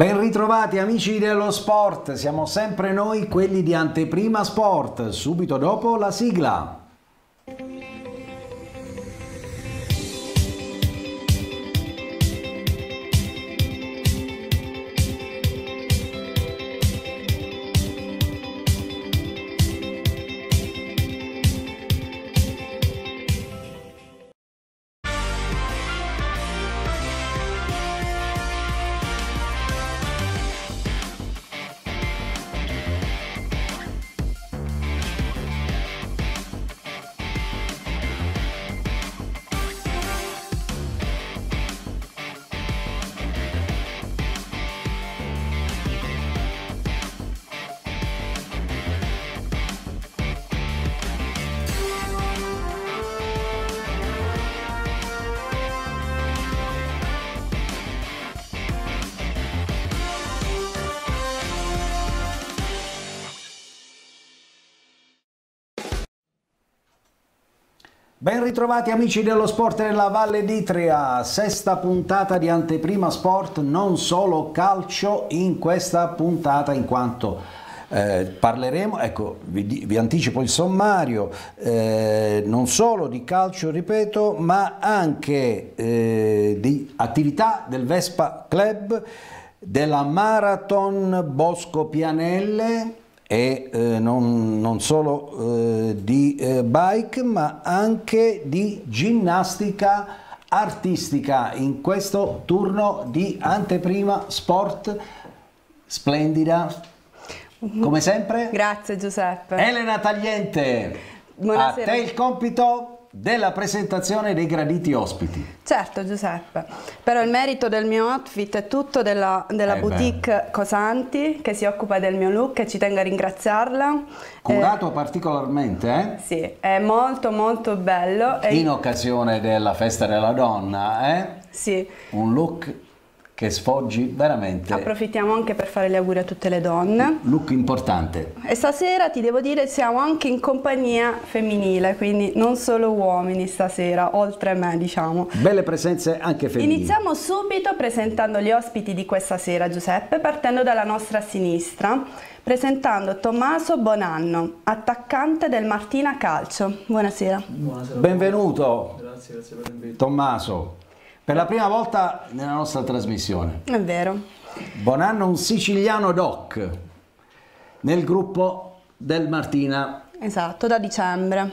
Ben ritrovati amici dello sport, siamo sempre noi quelli di Anteprima Sport, subito dopo la sigla. Ben ritrovati amici dello sport nella Valle d'Itria, sesta puntata di Anteprima Sport, non solo calcio in questa puntata in quanto eh, parleremo, ecco vi, vi, anticipo il sommario, eh, non solo di calcio ripeto ma anche eh, di attività del Vespa Club, della Marathon Bosco Pianelle e eh, non, non, solo eh, di eh, bike ma anche di ginnastica artistica in questo turno di anteprima sport. Splendida. Come sempre. Grazie Giuseppe. Elena Tagliente Buonasera. a te il compito della presentazione dei graditi ospiti. Certo Giuseppe, però il merito del mio outfit è tutto della, della eh boutique beh. Cosanti che si occupa del mio look e ci tengo a ringraziarla. Curato eh, particolarmente, eh? Sì, è molto molto bello. In occasione della festa della donna, eh? Sì. Un look che sfoggi veramente. Approfittiamo anche per fare gli auguri a tutte le donne. Look importante. E stasera ti devo dire siamo anche in compagnia femminile, quindi non solo uomini stasera, oltre me diciamo. Belle presenze anche femminili. Iniziamo subito presentando gli ospiti di questa sera Giuseppe, partendo dalla nostra sinistra, presentando Tommaso Bonanno, attaccante del Martina Calcio. Buonasera. Buonasera. Benvenuto. Grazie, grazie per l'invito. Tommaso. Per la prima volta nella nostra trasmissione. È vero. Buon anno un siciliano doc nel gruppo del Martina. Esatto, da dicembre,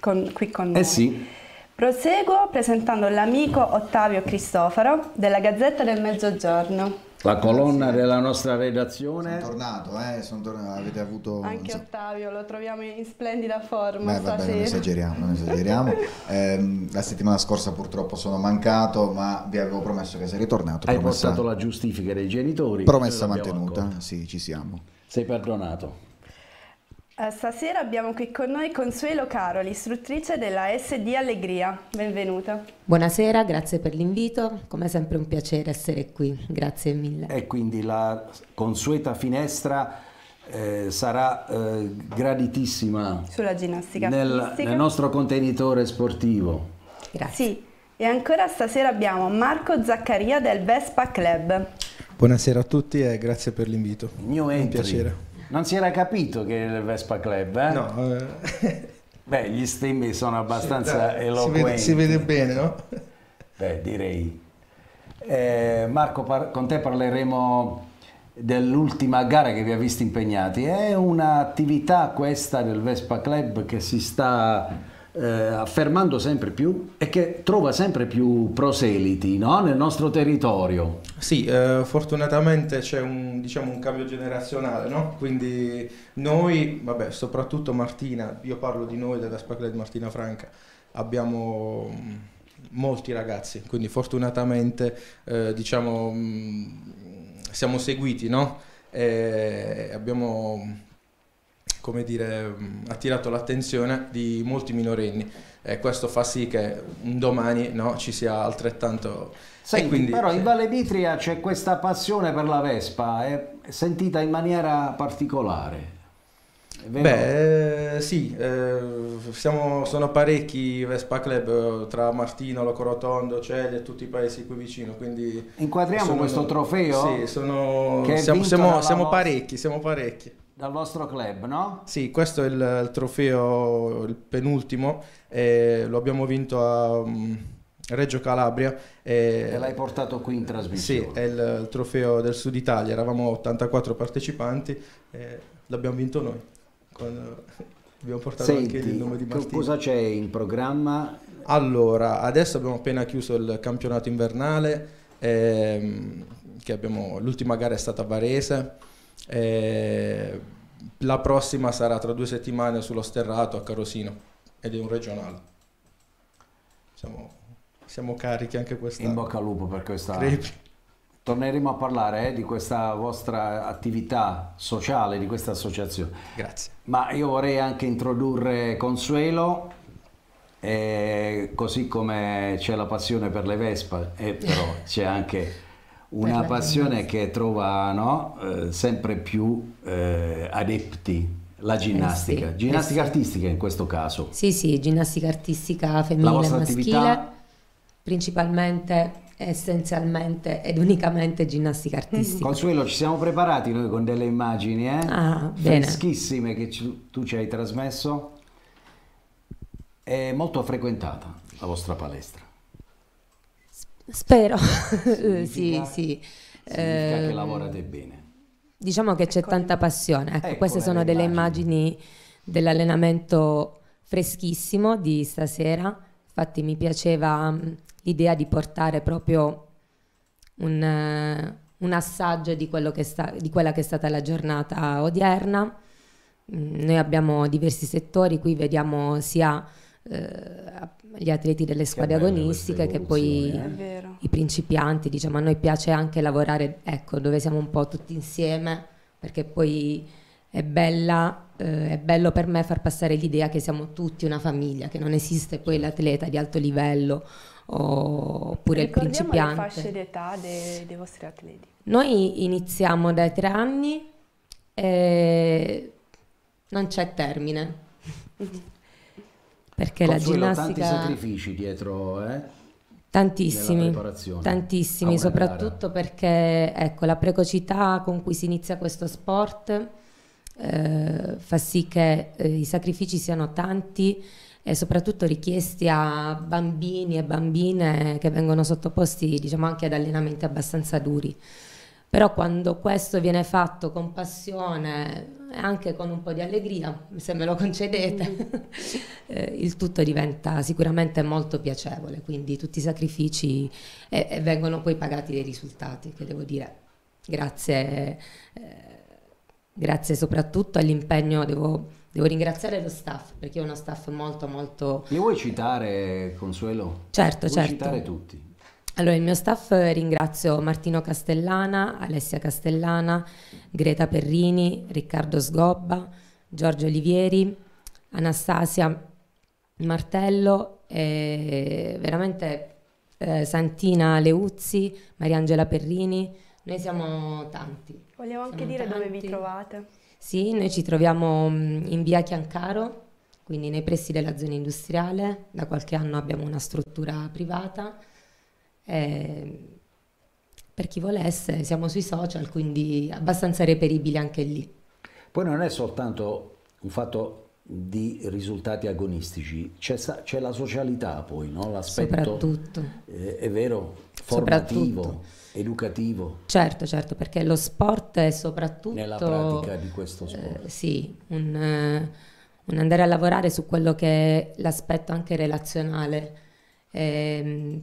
con, qui con noi. Eh sì. Proseguo presentando l'amico Ottavio Cristofaro della Gazzetta del Mezzogiorno. La colonna della nostra redazione. Sono tornato, eh? Sono tornato, avete avuto... Anche Ottavio, lo troviamo in splendida forma Beh, vabbè, non esageriamo, non esageriamo. eh, la settimana scorsa purtroppo sono mancato, ma vi avevo promesso che sarei tornato. Hai promessa... portato la giustifica dei genitori. Promessa mantenuta, sì, ci siamo. Sei perdonato. Eh, stasera abbiamo qui con noi Consuelo Caro, l'istruttrice della SD Allegria. Benvenuta. Buonasera, grazie per l'invito. Come sempre un piacere essere qui, grazie mille. E quindi la consueta finestra eh, sarà eh, graditissima sulla ginnastica nel, nel, nostro contenitore sportivo. Grazie. Sì, e ancora stasera abbiamo Marco Zaccaria del Vespa Club. Buonasera a tutti e grazie per l'invito. New un piacere. Non si era capito che era il Vespa Club, eh? No. Eh. Beh, gli stemmi sono abbastanza sì, eloquenti. Si vede, si vede, bene, no? Beh, direi. Eh, Marco, con te parleremo dell'ultima gara che vi ha visto impegnati. È un'attività questa del Vespa Club che si sta eh, affermando sempre più e che trova sempre più proseliti no? nel nostro territorio. Sì, eh, fortunatamente c'è un, diciamo, un, cambio generazionale, no? quindi noi, vabbè, soprattutto Martina, io parlo di noi della Spaclet Martina Franca, abbiamo mm, molti ragazzi, quindi fortunatamente eh, diciamo, mm, siamo seguiti, no? abbiamo come dire, attirato l'attenzione di molti minorenni e questo fa sì che un domani no, ci sia altrettanto... Senti, quindi, però in Valle d'Itria c'è questa passione per la Vespa, è sentita in maniera particolare. Beh, eh, sì, eh, siamo, sono parecchi Vespa Club tra Martino, Locorotondo, Ceglie e tutti i paesi qui vicino, quindi... Inquadriamo sono, questo trofeo? Sì, sono, siamo, siamo, siamo parecchi, siamo parecchi. Dal vostro club, no? Sì, questo è il, il trofeo, il penultimo, e lo abbiamo vinto a... Um, Reggio Calabria. E, e l'hai portato qui in trasmissione? Sì, è il, il, trofeo del Sud Italia, eravamo 84 partecipanti e l'abbiamo vinto noi. Con, abbiamo portato Senti, anche il nome di Martino. Cosa c'è in programma? Allora, adesso abbiamo appena chiuso il campionato invernale, ehm, abbiamo, l'ultima gara è stata a Varese, eh, la prossima sarà tra due settimane sullo Sterrato a Carosino ed è un regionale. Siamo siamo carichi anche quest'anno. In bocca al lupo per questa... Crepi. Torneremo a parlare eh, di questa vostra attività sociale, di questa associazione. Grazie. Ma io vorrei anche introdurre Consuelo, eh, così come c'è la passione per le Vespa, eh, però c'è anche una passione che trova no, eh, sempre più eh, adepti la ginnastica, eh sì, ginnastica eh sì. artistica in questo caso. Sì, sì, ginnastica artistica femminile e maschile. Attività principalmente, essenzialmente ed unicamente ginnastica artistica. Consuelo, ci siamo preparati noi con delle immagini eh? ah, freschissime che ci, tu ci hai trasmesso. È molto frequentata la vostra palestra. Spero, sì, sì. Significa eh, che lavorate bene. Diciamo che c'è tanta passione. Ecco, ecco queste sono delle immagini, immagini dell'allenamento freschissimo di stasera. Infatti mi piaceva l'idea di portare proprio un, uh, un assaggio di, sta, di, quella che è stata la giornata odierna. Mm, noi abbiamo diversi settori, qui vediamo sia gli atleti delle squadre agonistiche che poi eh? i principianti, diciamo a noi piace anche lavorare ecco, dove siamo un po' tutti insieme perché poi è, bella, eh, è bello per me far passare l'idea che siamo tutti una famiglia, che non esiste poi l'atleta di alto livello oppure il principiante. le fasce d'età dei, dei vostri atleti? Noi iniziamo dai tre anni e non c'è termine. Perché Consuelo, la ginnastica... tanti sacrifici dietro, eh? Tantissimi, tantissimi, soprattutto gara. perché ecco, la precocità con cui si inizia questo sport eh, fa sì che eh, i sacrifici siano tanti e soprattutto richiesti a bambini e bambine che vengono sottoposti diciamo anche ad allenamenti abbastanza duri. Però quando questo viene fatto con passione anche con un po' di allegria, se me lo concedete, mm. eh, il tutto diventa sicuramente molto piacevole, quindi tutti i sacrifici e, e vengono poi pagati dei risultati, che devo dire, grazie, eh, grazie soprattutto all'impegno, devo Devo ringraziare lo staff perché è uno staff molto molto... Li vuoi citare Consuelo? Certo, vuoi certo. citare tutti? Allora, il mio staff ringrazio Martino Castellana, Alessia Castellana, Greta Perrini, Riccardo Sgobba, Giorgio Olivieri, Anastasia Martello e veramente eh, Santina Leuzzi, Mariangela Perrini. Noi siamo tanti. Vogliamo anche siamo dire tanti. dove vi trovate? Sì, noi ci troviamo mm, in via Chiancaro, quindi nei pressi della zona industriale. Da qualche anno abbiamo una struttura privata. Eh, per chi volesse, siamo sui social, quindi abbastanza reperibili anche lì. Poi non è soltanto un fatto di risultati agonistici, c'è, c'è la socialità poi, no? l'aspetto Soprattutto. Eh, è vero, formativo educativo. Certo, certo, perché lo sport è soprattutto... Nella pratica di questo sport. Eh, sì, un, un, andare a lavorare su quello che è l'aspetto anche relazionale. Eh,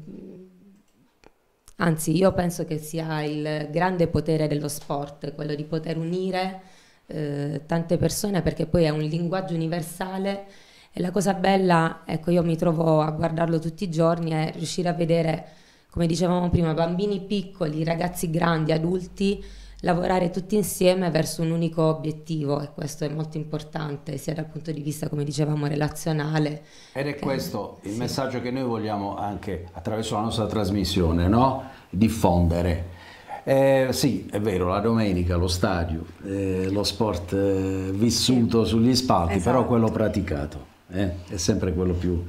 anzi, io penso che sia il grande potere dello sport, quello di poter unire eh, tante persone perché poi è un linguaggio universale. E la cosa bella, ecco, io mi trovo a guardarlo tutti i giorni, è riuscire a vedere come dicevamo prima, bambini piccoli, ragazzi grandi, adulti, lavorare tutti insieme verso un unico obiettivo e questo è molto importante sia dal punto di vista, come dicevamo, relazionale. Ed è che, questo il sì. messaggio che noi vogliamo anche attraverso la nostra trasmissione no? diffondere. Eh, sì, è vero, la domenica, lo stadio, eh, lo sport eh, vissuto sì. sugli spalti, esatto. però quello praticato eh, è sempre quello più,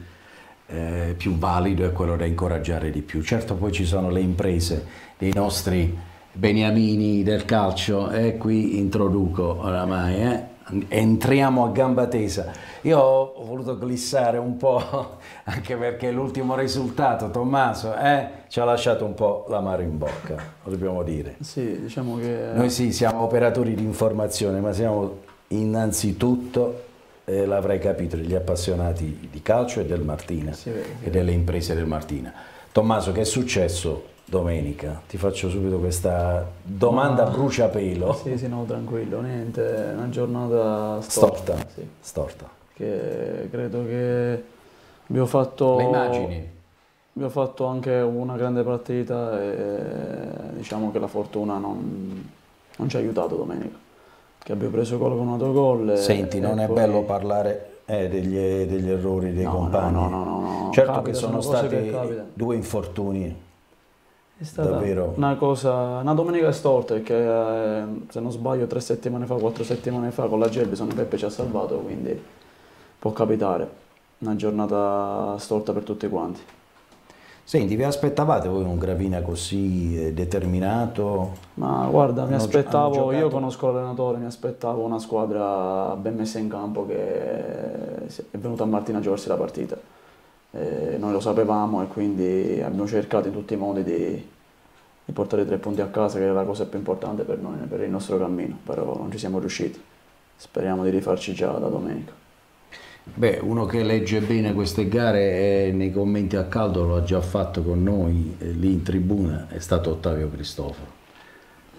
eh, più valido e quello da incoraggiare di più. Certo poi ci sono le imprese dei nostri beniamini del calcio e qui introduco oramai, eh, entriamo a gamba tesa. Io ho voluto glissare un po', anche perché l'ultimo risultato, Tommaso, eh, ci ha lasciato un po' l'amaro in bocca, lo dobbiamo dire. Sì, diciamo che... Noi sì, siamo operatori di informazione, ma siamo innanzitutto, eh, l'avrai capito, gli appassionati di calcio e del Martina sì, e delle imprese del Martina. Tommaso, che è successo domenica? Ti faccio subito questa domanda a bruciapelo. Sì, sì, no, tranquillo, niente, una giornata storta. Storta, sì. storta. Che credo che abbiamo fatto... Le immagini? Abbiamo fatto anche una grande partita e diciamo che la fortuna non, non ci ha aiutato domenica. Che abbiamo preso gol con un autogol. Senti, non è poi... bello parlare eh, degli, degli, errori dei no, compagni. No, no, no, no, Certo capita, che sono, sono stati due infortuni è stata Davvero? una cosa, una domenica storta perché eh, se non sbaglio tre settimane fa, quattro settimane fa con la Gelbison Peppe ci ha salvato, quindi può capitare. Una giornata storta per tutti quanti. Senti, vi aspettavate voi un Gravina così eh, determinato? Ma guarda, mi aspettavo, io conosco l'allenatore, mi aspettavo una squadra ben messa in campo che è venuta a Martina a giocarsi la partita eh, noi lo sapevamo e quindi abbiamo cercato in tutti i modi di, di portare tre punti a casa, che era la cosa più importante per noi, per il nostro cammino, però non ci siamo riusciti. Speriamo di rifarci già da domenica. Beh, uno che legge bene queste gare e nei commenti a caldo lo ha già fatto con noi eh, lì in tribuna, è stato Ottavio Cristoforo.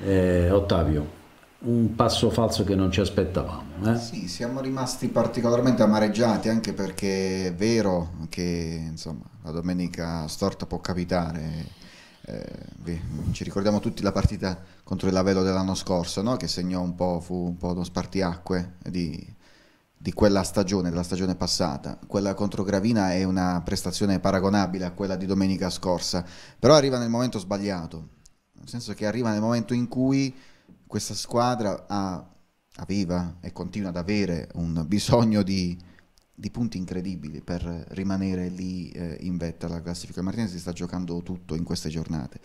Eh, Ottavio, un passo falso che non ci aspettavamo. Eh? Sì, siamo rimasti particolarmente amareggiati anche perché è vero che insomma, la domenica storta può capitare. Eh, ci ricordiamo tutti la partita contro il Lavelo dell'anno scorso, no? che segnò un po', fu un po' uno spartiacque di, di quella stagione, della stagione passata. Quella contro Gravina è una prestazione paragonabile a quella di domenica scorsa, però arriva nel momento sbagliato, nel senso che arriva nel momento in cui questa squadra ha, aveva e continua ad avere un bisogno di, di punti incredibili per rimanere lì eh, in vetta alla classifica. Martinez sta giocando tutto in queste giornate.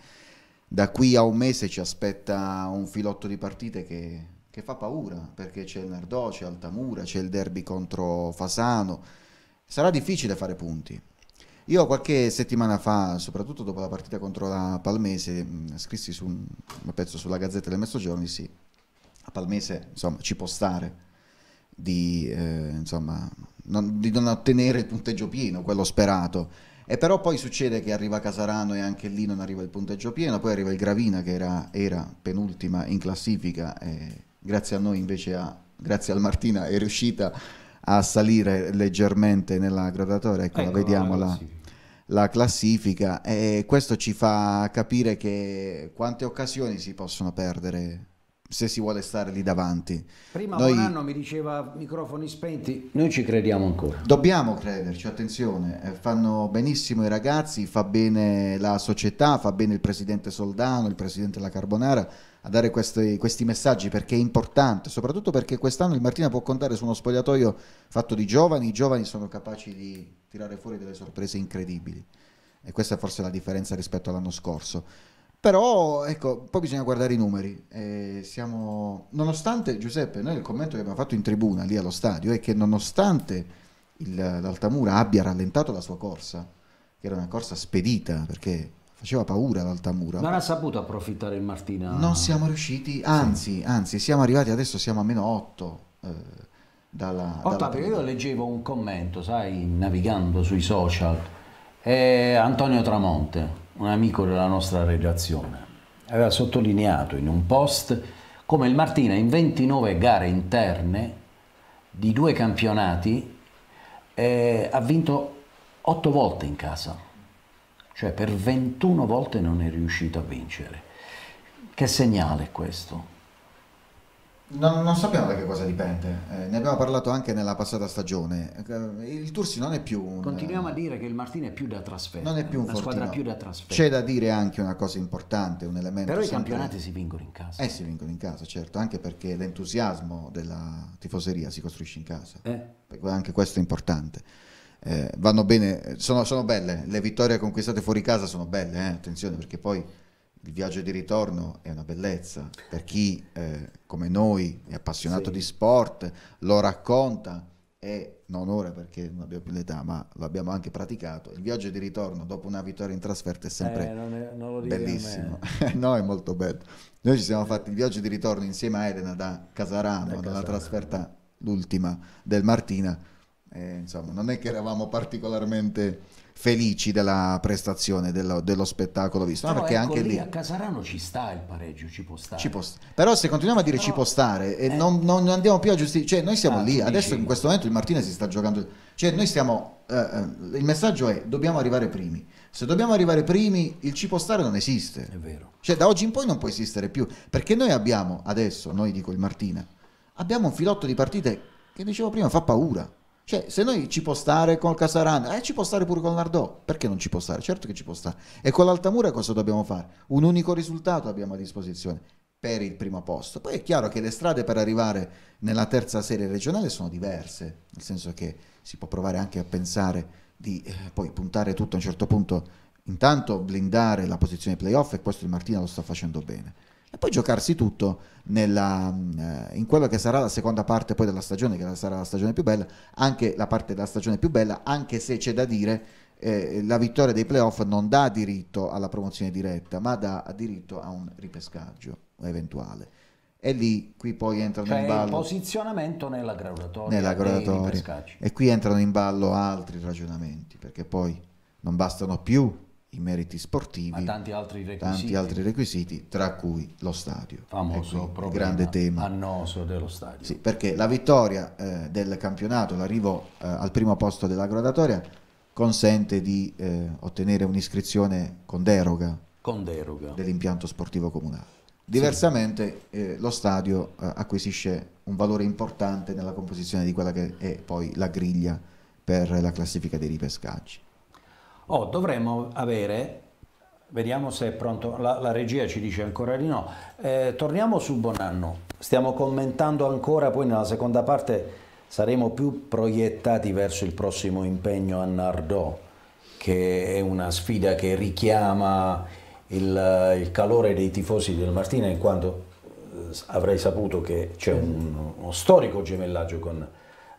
Da qui a un mese ci aspetta un filotto di partite che, che fa paura, perché c'è il Nardò, c'è Altamura, c'è il derby contro Fasano. Sarà difficile fare punti. Io qualche settimana fa, soprattutto dopo la partita contro la Palmese, mh, scrissi su un pezzo sulla Gazzetta del Mezzogiorno, sì, a Palmese insomma, ci può stare di, eh, insomma, non, di non ottenere il punteggio pieno, quello sperato. E però poi succede che arriva Casarano e anche lì non arriva il punteggio pieno, poi arriva il Gravina che era, era penultima in classifica e grazie a noi invece, a, grazie al Martina, è riuscita a salire leggermente nella gradatoria. Ecco, ecco vediamo la, la classifica e questo ci fa capire che quante occasioni si possono perdere se si vuole stare lì davanti. Prima noi, anno mi diceva microfoni spenti, noi ci crediamo ancora. Dobbiamo crederci, attenzione, eh, fanno benissimo i ragazzi, fa bene la società, fa bene il presidente Soldano, il presidente La Carbonara a dare questi, questi, messaggi perché è importante, soprattutto perché quest'anno il Martina può contare su uno spogliatoio fatto di giovani, i giovani sono capaci di tirare fuori delle sorprese incredibili e questa è forse la differenza rispetto all'anno scorso. Però ecco, poi bisogna guardare i numeri. Eh, siamo... Nonostante, Giuseppe, noi il commento che abbiamo fatto in tribuna lì allo stadio è che nonostante il, l'Altamura abbia rallentato la sua corsa, che era una corsa spedita perché faceva paura l'Altamura. Non ha saputo approfittare il Martina. Non siamo riusciti, anzi, sì. anzi siamo arrivati adesso, siamo a meno 8. Eh, dalla, Ottavio, dalla... io leggevo un commento, sai, navigando sui social, e Antonio Tramonte, un amico della nostra redazione, aveva sottolineato in un post come il Martina in 29 gare interne di due campionati eh, ha vinto 8 volte in casa cioè per 21 volte non è riuscito a vincere. Che segnale è questo? Non, non, sappiamo da che cosa dipende, eh, ne abbiamo parlato anche nella passata stagione. Eh, il Tursi non è più un... Continuiamo a dire che il Martino è più da trasferta. Non è più un una squadra più da trasferta. C'è da dire anche una cosa importante, un elemento... Però i campionati si vincono in casa. Eh, si vincono in casa, certo, anche perché l'entusiasmo della tifoseria si costruisce in casa. Eh? Anche questo è importante. Eh, vanno bene, sono, sono, belle, le vittorie conquistate fuori casa sono belle, eh? attenzione perché poi il viaggio di ritorno è una bellezza per chi eh, come noi è appassionato sì. di sport, lo racconta e non ora perché non abbiamo più l'età, ma l'abbiamo anche praticato. Il viaggio di ritorno dopo una vittoria in trasferta è sempre eh, non è, non bellissimo. no, è molto bello. Noi ci siamo fatti il viaggio di ritorno insieme a Elena da Casarano, dalla trasferta l'ultima del Martina. Eh, insomma, non è che eravamo particolarmente felici della prestazione, dello, dello spettacolo visto. Però no, perché ecco anche lì, lì a Casarano ci sta il pareggio, ci può stare. Ci può st- Però se continuiamo a dire Però, ci può stare e eh, non, non, andiamo più a giustificare, cioè noi siamo ah, lì, adesso dici... in questo momento il Martinez si sta giocando, cioè noi stiamo, eh, eh, il messaggio è dobbiamo arrivare primi. Se dobbiamo arrivare primi, il ci può stare non esiste. È vero. Cioè da oggi in poi non può esistere più, perché noi abbiamo adesso, noi dico il Martina, abbiamo un filotto di partite che dicevo prima fa paura. Cioè, se noi ci può stare con Casaran, eh, ci può stare pure con Nardò, perché non ci può stare? Certo che ci può stare. E con l'Altamura cosa dobbiamo fare? Un unico risultato abbiamo a disposizione per il primo posto. Poi è chiaro che le strade per arrivare nella terza serie regionale sono diverse, nel senso che si può provare anche a pensare di eh, poi puntare tutto a un certo punto, intanto blindare la posizione playoff e questo il Martina lo sta facendo bene e poi giocarsi tutto nella, eh, in quello che sarà la seconda parte poi della stagione, che sarà la stagione più bella, anche la parte della stagione più bella, anche se c'è da dire eh, la vittoria dei playoff non dà diritto alla promozione diretta, ma dà diritto a un ripescaggio eventuale. E lì qui poi entrano cioè in ballo il posizionamento nella graduatoria, nella graduatoria e qui entrano in ballo altri ragionamenti perché poi non bastano più i meriti sportivi, ma tanti altri requisiti, tanti altri requisiti tra cui lo stadio. Famoso ecco, grande tema annoso dello stadio. Sì, perché la vittoria eh, del campionato, l'arrivo eh, al primo posto della gradatoria consente di eh, ottenere un'iscrizione con deroga, con deroga. dell'impianto sportivo comunale. Diversamente sì. Eh, lo stadio eh, acquisisce un valore importante nella composizione di quella che è poi la griglia per la classifica dei ripescaggi. Oh, dovremmo avere, vediamo se è pronto, la, la regia ci dice ancora di no, eh, torniamo su Bonanno, stiamo commentando ancora, poi nella seconda parte saremo più proiettati verso il prossimo impegno a Nardò, che è una sfida che richiama il, il calore dei tifosi del Martina, in quanto eh, avrei saputo che c'è un, uno storico gemellaggio con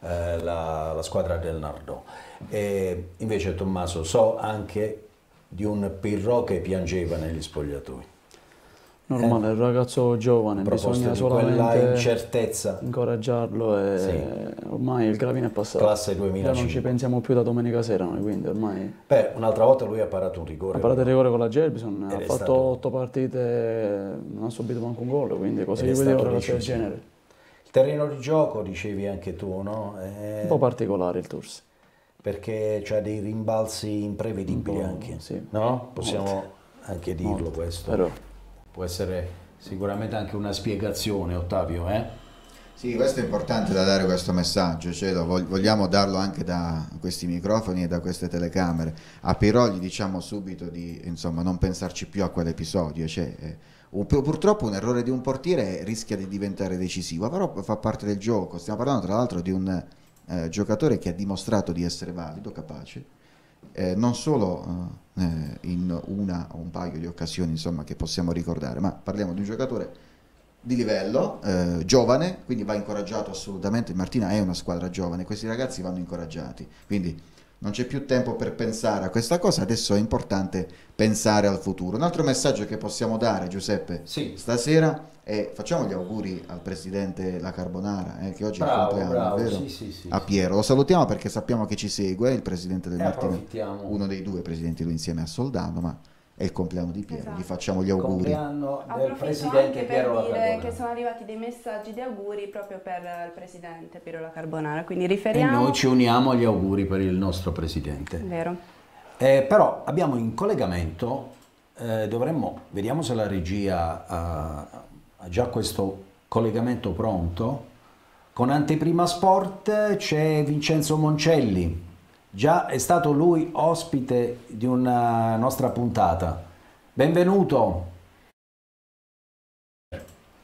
eh, la, la, squadra del Nardò. E invece Tommaso so anche di un Pirro che piangeva negli spogliatoi. Normale, eh, un ragazzo giovane, bisogna solamente incertezza. incoraggiarlo e sì. ormai il gravino è passato. Classe 2005. non ci pensiamo più da domenica sera noi, quindi ormai... Beh, un'altra volta lui ha parato un rigore. Ha parato il rigore con la Gerbison, ha fatto stato... 8 partite, non ha subito manco un gol, quindi un ragazzo del genere. Terreno di gioco, dicevi anche tu, no? È... Un po' particolare il Tours perché ha dei rimbalzi imprevedibili anche, sì. no? Possiamo Molto. anche dirlo Molto. questo. Però. Può essere sicuramente anche una spiegazione, Ottavio, eh? Sì, questo è importante da dare questo messaggio, cioè vogliamo darlo anche da questi microfoni e da queste telecamere. A Pirò gli diciamo subito di insomma, non pensarci più a quell'episodio, cioè, eh, purtroppo un errore di un portiere rischia di diventare decisivo, però fa parte del gioco. Stiamo parlando tra l'altro di un eh, giocatore che ha dimostrato di essere valido, capace, eh, non solo eh, in una o un paio di occasioni insomma, che possiamo ricordare, ma parliamo di un giocatore di livello, eh, giovane, quindi va incoraggiato assolutamente. Martina è una squadra giovane, questi ragazzi vanno incoraggiati, quindi non c'è più tempo per pensare a questa cosa, adesso è importante pensare al futuro. Un altro messaggio che possiamo dare, Giuseppe, sì. stasera è facciamo gli auguri al presidente La Carbonara, eh, che oggi bravo, è il compleanno, bravo, vero? Sì, sì, sì, a Piero. Lo salutiamo perché sappiamo che ci segue, il presidente del eh, Martino, uno dei due presidenti lui insieme a Soldano, ma è il compleanno di Piero, esatto. gli facciamo gli auguri. Compleanno del presidente Piero La Carbonara. che sono arrivati dei messaggi di auguri proprio per il presidente Piero La Carbonara, quindi riferiamo... E noi ci uniamo agli auguri per il nostro presidente. Vero. Eh, però abbiamo in collegamento, eh, dovremmo, vediamo se la regia ha, ha già questo collegamento pronto. Con Anteprima Sport c'è Vincenzo Moncelli, già è stato lui ospite di una nostra puntata. Benvenuto.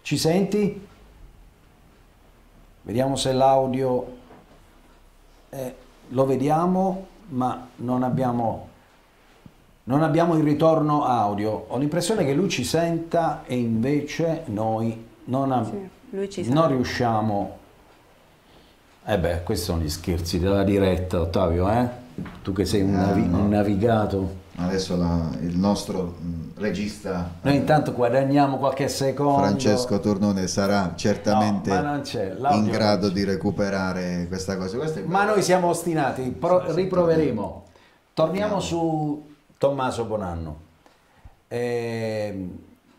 Ci senti? Vediamo se l'audio eh, lo vediamo, ma non abbiamo, non abbiamo il ritorno audio. Ho l'impressione che lui ci senta e invece noi non, sì, non riusciamo. Eh beh, questi sono gli scherzi della diretta, Ottavio, eh? Tu che sei un, ah, navi- un navigato. Adesso la, il nostro regista. Noi intanto guadagniamo qualche secondo. Francesco Tornone sarà certamente no, in grado di recuperare questa cosa. ma noi siamo ostinati, pro- riproveremo. Torniamo su Tommaso Bonanno. Eh,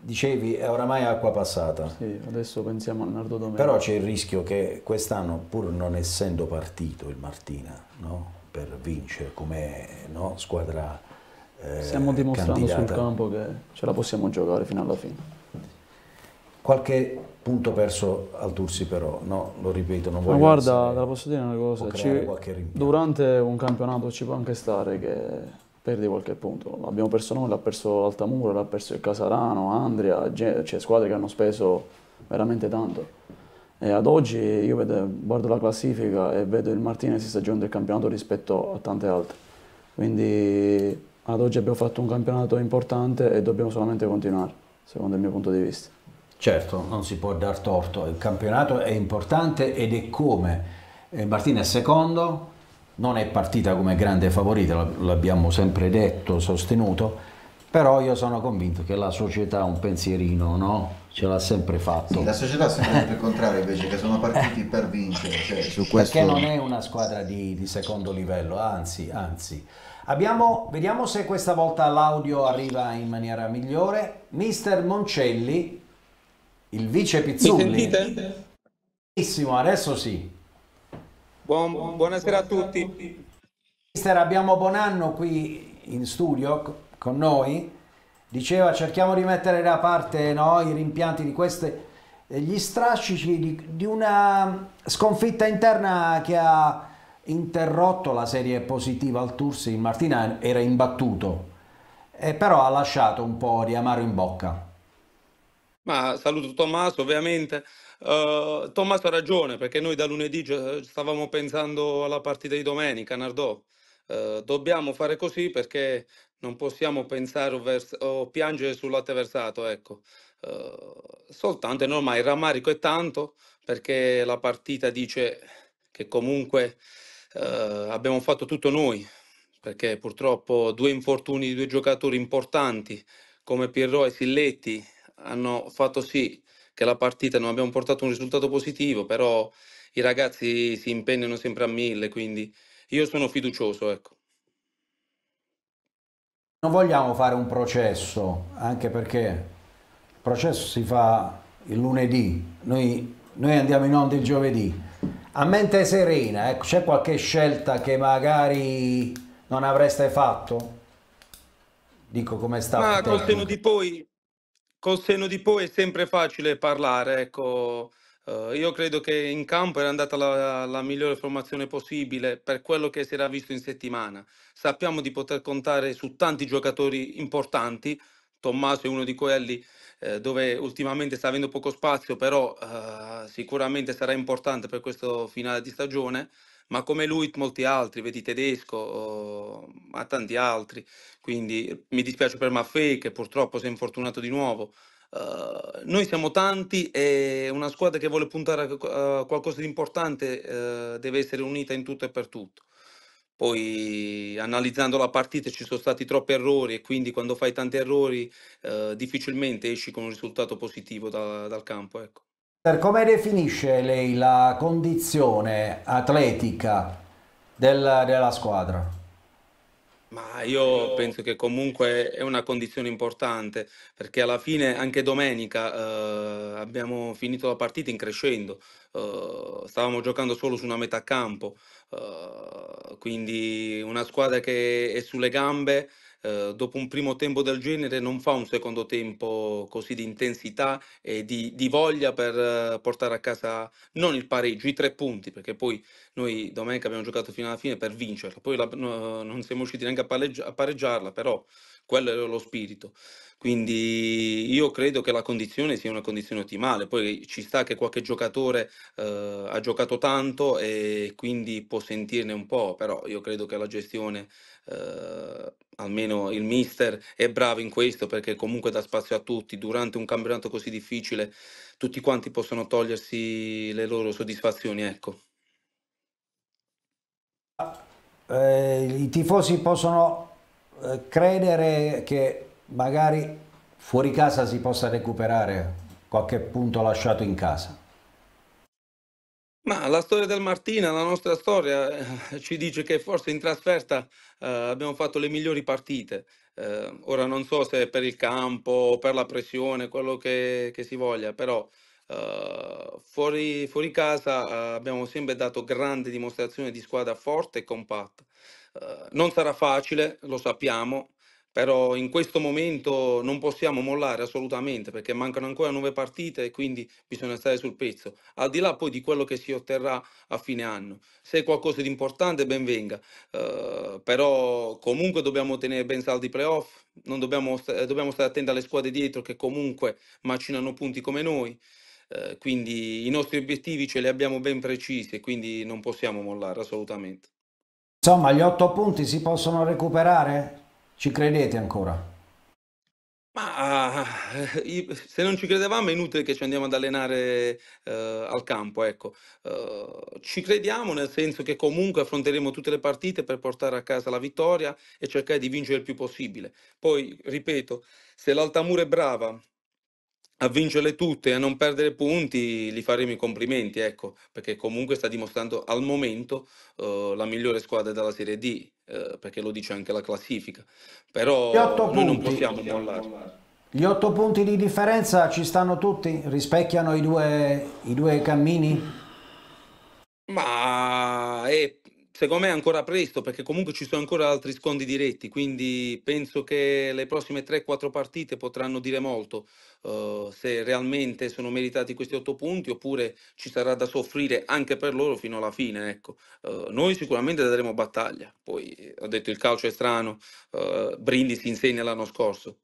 dicevi è oramai acqua passata. Sì, adesso pensiamo a Nardo Domenico. Però c'è il rischio che quest'anno, pur non essendo partito il Martina no? per vincere come no? squadra eh, Stiamo dimostrando candidata. sul campo che ce la possiamo giocare fino alla fine. Qualche punto perso al Tursi però, no, lo ripeto, non voglio Ma guarda, te la posso dire una cosa, ci, durante un campionato ci può anche stare che perdi qualche punto. L'abbiamo perso noi, l'ha perso l'Altamura, l'ha perso il Casarano, Andria, c'è squadre che hanno speso veramente tanto. E ad oggi io vedo, guardo la classifica e vedo il Martinez si sta giocando il campionato rispetto a tante altre. Quindi ad oggi abbiamo fatto un campionato importante e dobbiamo solamente continuare, secondo il mio punto di vista. Certo, non si può dar torto, il campionato è importante ed è come. Eh, Martina è secondo, non è partita come grande favorita, l'abbiamo sempre detto, sostenuto, però io sono convinto che la società un pensierino, no? Ce l'ha sempre fatto. Sì, la società ha sempre il contrario invece, che sono partiti per vincere. Cioè, su questo... Perché non è una squadra di, di secondo livello, anzi, anzi. Abbiamo, vediamo se questa volta l'audio arriva in maniera migliore. Mister Moncelli, il vice Pizzulli. Mi sentite? Benissimo, adesso sì. Buon, buonasera a tutti. Mister, abbiamo Bonanno qui in studio con noi. Diceva cerchiamo di mettere da parte no, i rimpianti di queste gli strascici di, di una sconfitta interna che ha interrotto la serie positiva al Tours, il Martina era imbattuto, eh, però ha lasciato un po' di amaro in bocca. Ma saluto Tommaso ovviamente. Uh, Tommaso ha ragione perché noi da lunedì stavamo pensando alla partita di domenica, Nardò. Uh, dobbiamo fare così perché non possiamo pensare o, vers- o piangere sul latte versato, ecco. Uh, soltanto è normale, il rammarico è tanto perché la partita dice che comunque abbiamo fatto tutto noi, perché purtroppo due infortuni di due giocatori importanti come Pierrot e Silletti hanno fatto sì che la partita non abbiamo portato un risultato positivo, però i ragazzi si impegnano sempre a mille, quindi io sono fiducioso. Ecco. Non vogliamo fare un processo, anche perché il processo si fa il lunedì, noi, noi andiamo in onda il giovedì a mente serena, ecco, c'è qualche scelta che magari non avreste fatto? Dico come sta. Ma col senno di poi, col senno di poi è sempre facile parlare, ecco. Uh, io credo che in campo era andata la, la, migliore formazione possibile per quello che si era visto in settimana. Sappiamo di poter contare su tanti giocatori importanti, Tommaso è uno di quelli eh, dove ultimamente sta avendo poco spazio, però eh, sicuramente sarà importante per questo finale di stagione, ma come lui molti altri, vedi Tedesco, ma tanti altri, quindi mi dispiace per Maffei che purtroppo si è infortunato di nuovo. Uh, noi siamo tanti e una squadra che vuole puntare a qualcosa di importante uh, deve essere unita in tutto e per tutto. Poi analizzando la partita ci sono stati troppi errori e quindi quando fai tanti errori eh, difficilmente esci con un risultato positivo da, dal campo. Ecco. Come definisce lei la condizione atletica del, della squadra? Ma io penso che comunque è una condizione importante perché alla fine anche domenica eh, abbiamo finito la partita in crescendo, eh, stavamo giocando solo su una metà campo, eh, quindi una squadra che è sulle gambe eh, dopo un primo tempo del genere non fa un secondo tempo così di intensità e di, di voglia per eh, portare a casa non il pareggio, i tre punti, perché poi noi domenica abbiamo giocato fino alla fine per vincerla, poi la, no, non siamo riusciti neanche a, a pareggiarla, però quello era lo spirito. Quindi io credo che la condizione sia una condizione ottimale, poi ci sta che qualche giocatore eh, ha giocato tanto e quindi può sentirne un po', però io credo che la gestione, eh, almeno il mister, è bravo in questo perché comunque dà spazio a tutti, durante un campionato così difficile tutti quanti possono togliersi le loro soddisfazioni, ecco. Eh, I tifosi possono eh, credere che magari fuori casa si possa recuperare qualche punto lasciato in casa. Ma la storia del Martina, la nostra storia, eh, ci dice che forse in trasferta eh, abbiamo fatto le migliori partite. Eh, ora non so se per il campo per la pressione, quello che, che si voglia, però eh, fuori, fuori, casa eh, abbiamo sempre dato grande dimostrazione di squadra forte e compatta. Non sarà facile, lo sappiamo, però in questo momento non possiamo mollare assolutamente perché mancano ancora nove partite e quindi bisogna stare sul pezzo, al di là poi di quello che si otterrà a fine anno. Se è qualcosa di importante ben venga, uh, però comunque dobbiamo tenere ben saldi i playoff, dobbiamo, st- dobbiamo stare attenti alle squadre dietro che comunque macinano punti come noi. Uh, quindi i nostri obiettivi ce li abbiamo ben precisi e quindi non possiamo mollare assolutamente. Insomma, gli otto punti si possono recuperare? Ci credete ancora? Ma uh, se non ci credevamo è inutile che ci andiamo ad allenare uh, al campo, ecco. Uh, ci crediamo nel senso che comunque affronteremo tutte le partite per portare a casa la vittoria e cercare di vincere il più possibile. Poi, ripeto, se l'Altamura è brava a vincerle tutte e a non perdere punti, gli faremo i complimenti, ecco, perché comunque sta dimostrando al momento uh, la migliore squadra della Serie D, uh, perché lo dice anche la classifica. Però noi punti. non possiamo mollare. Gli otto punti di differenza ci stanno tutti? Rispecchiano i due, i due cammini? Ma è Secondo me è ancora presto perché comunque ci sono ancora altri scontri diretti, quindi penso che le prossime 3-4 partite potranno dire molto uh, se realmente sono meritati questi 8 punti oppure ci sarà da soffrire anche per loro fino alla fine. Ecco. Uh, noi sicuramente daremo battaglia, poi ho detto il calcio è strano, uh, Brindisi insegna l'anno scorso.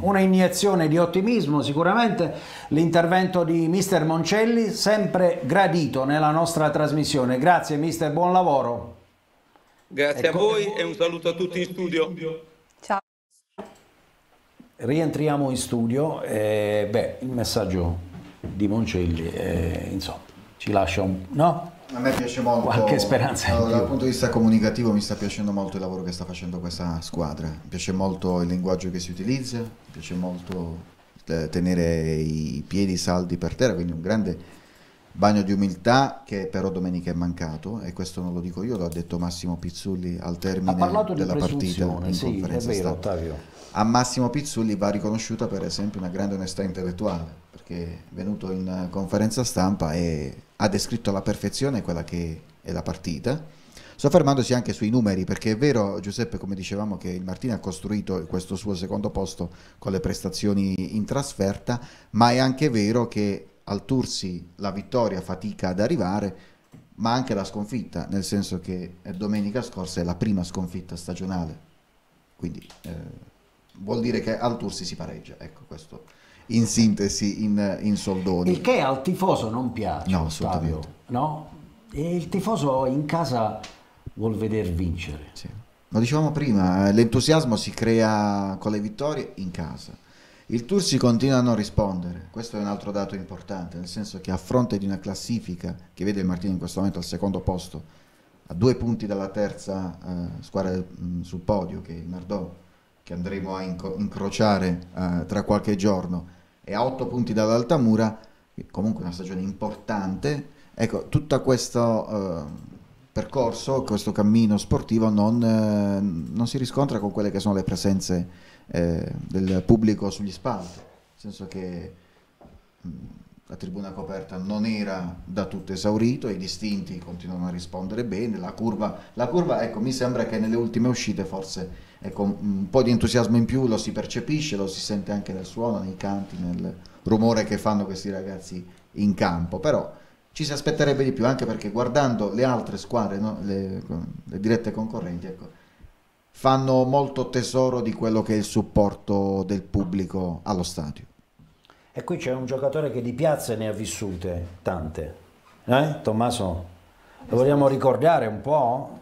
Una iniezione di ottimismo sicuramente, l'intervento di mister Moncelli, sempre gradito nella nostra trasmissione. Grazie mister, buon lavoro. Grazie ecco. a voi e un saluto a tutti in studio. Ciao. Rientriamo in studio, e, beh, il messaggio di Moncelli eh, insomma, ci lascia un... no? A me piace molto. Qualche speranza. No, dal punto di vista comunicativo mi sta piacendo molto il lavoro che sta facendo questa squadra. Mi piace molto il linguaggio che si utilizza, mi piace molto eh, tenere i piedi saldi per terra, quindi un grande bagno di umiltà che però domenica è mancato e questo non lo dico io, lo ha detto Massimo Pizzulli al termine della partita in sì, conferenza vero, Ottavio. A Massimo Pizzulli va riconosciuta per esempio una grande onestà intellettuale perché è venuto in conferenza stampa e ha descritto alla perfezione quella che è la partita, soffermandosi anche sui numeri, perché è vero Giuseppe, come dicevamo, che il Martini ha costruito questo suo secondo posto con le prestazioni in trasferta, ma è anche vero che al Tursi la vittoria fatica ad arrivare, ma anche la sconfitta, nel senso che domenica scorsa è la prima sconfitta stagionale, quindi eh, vuol dire che al Tursi si pareggia, ecco questo in sintesi, in, in soldoni. Il che al tifoso non piace, no, Ottavio, no? E il tifoso in casa vuol veder vincere. Sì. Lo dicevamo prima, eh, l'entusiasmo si crea con le vittorie in casa. Il Tursi continua a non rispondere, questo è un altro dato importante, nel senso che a fronte di una classifica che vede il Martino in questo momento al secondo posto, a due punti dalla terza eh, squadra mh, sul podio, che è il Nardò, che andremo a inco- incrociare eh, tra qualche giorno, e a 8 punti dall'Altamura, comunque una stagione importante. Ecco, tutto questo eh, percorso, questo cammino sportivo non, eh, non, si riscontra con quelle che sono le presenze eh, del pubblico sugli spalti, nel senso che mh, la tribuna coperta non era da tutto esaurito, i distinti continuano a rispondere bene, la curva, la curva ecco, mi sembra che nelle ultime uscite forse ecco, un po' di entusiasmo in più lo si percepisce, lo si sente anche nel suono, nei canti, nel rumore che fanno questi ragazzi in campo, però ci si aspetterebbe di più anche perché guardando le altre squadre, no? le, le, dirette concorrenti, ecco, fanno molto tesoro di quello che è il supporto del pubblico allo stadio. E qui c'è un giocatore che di piazze ne ha vissute tante. Eh, Tommaso? Lo vogliamo ricordare un po'?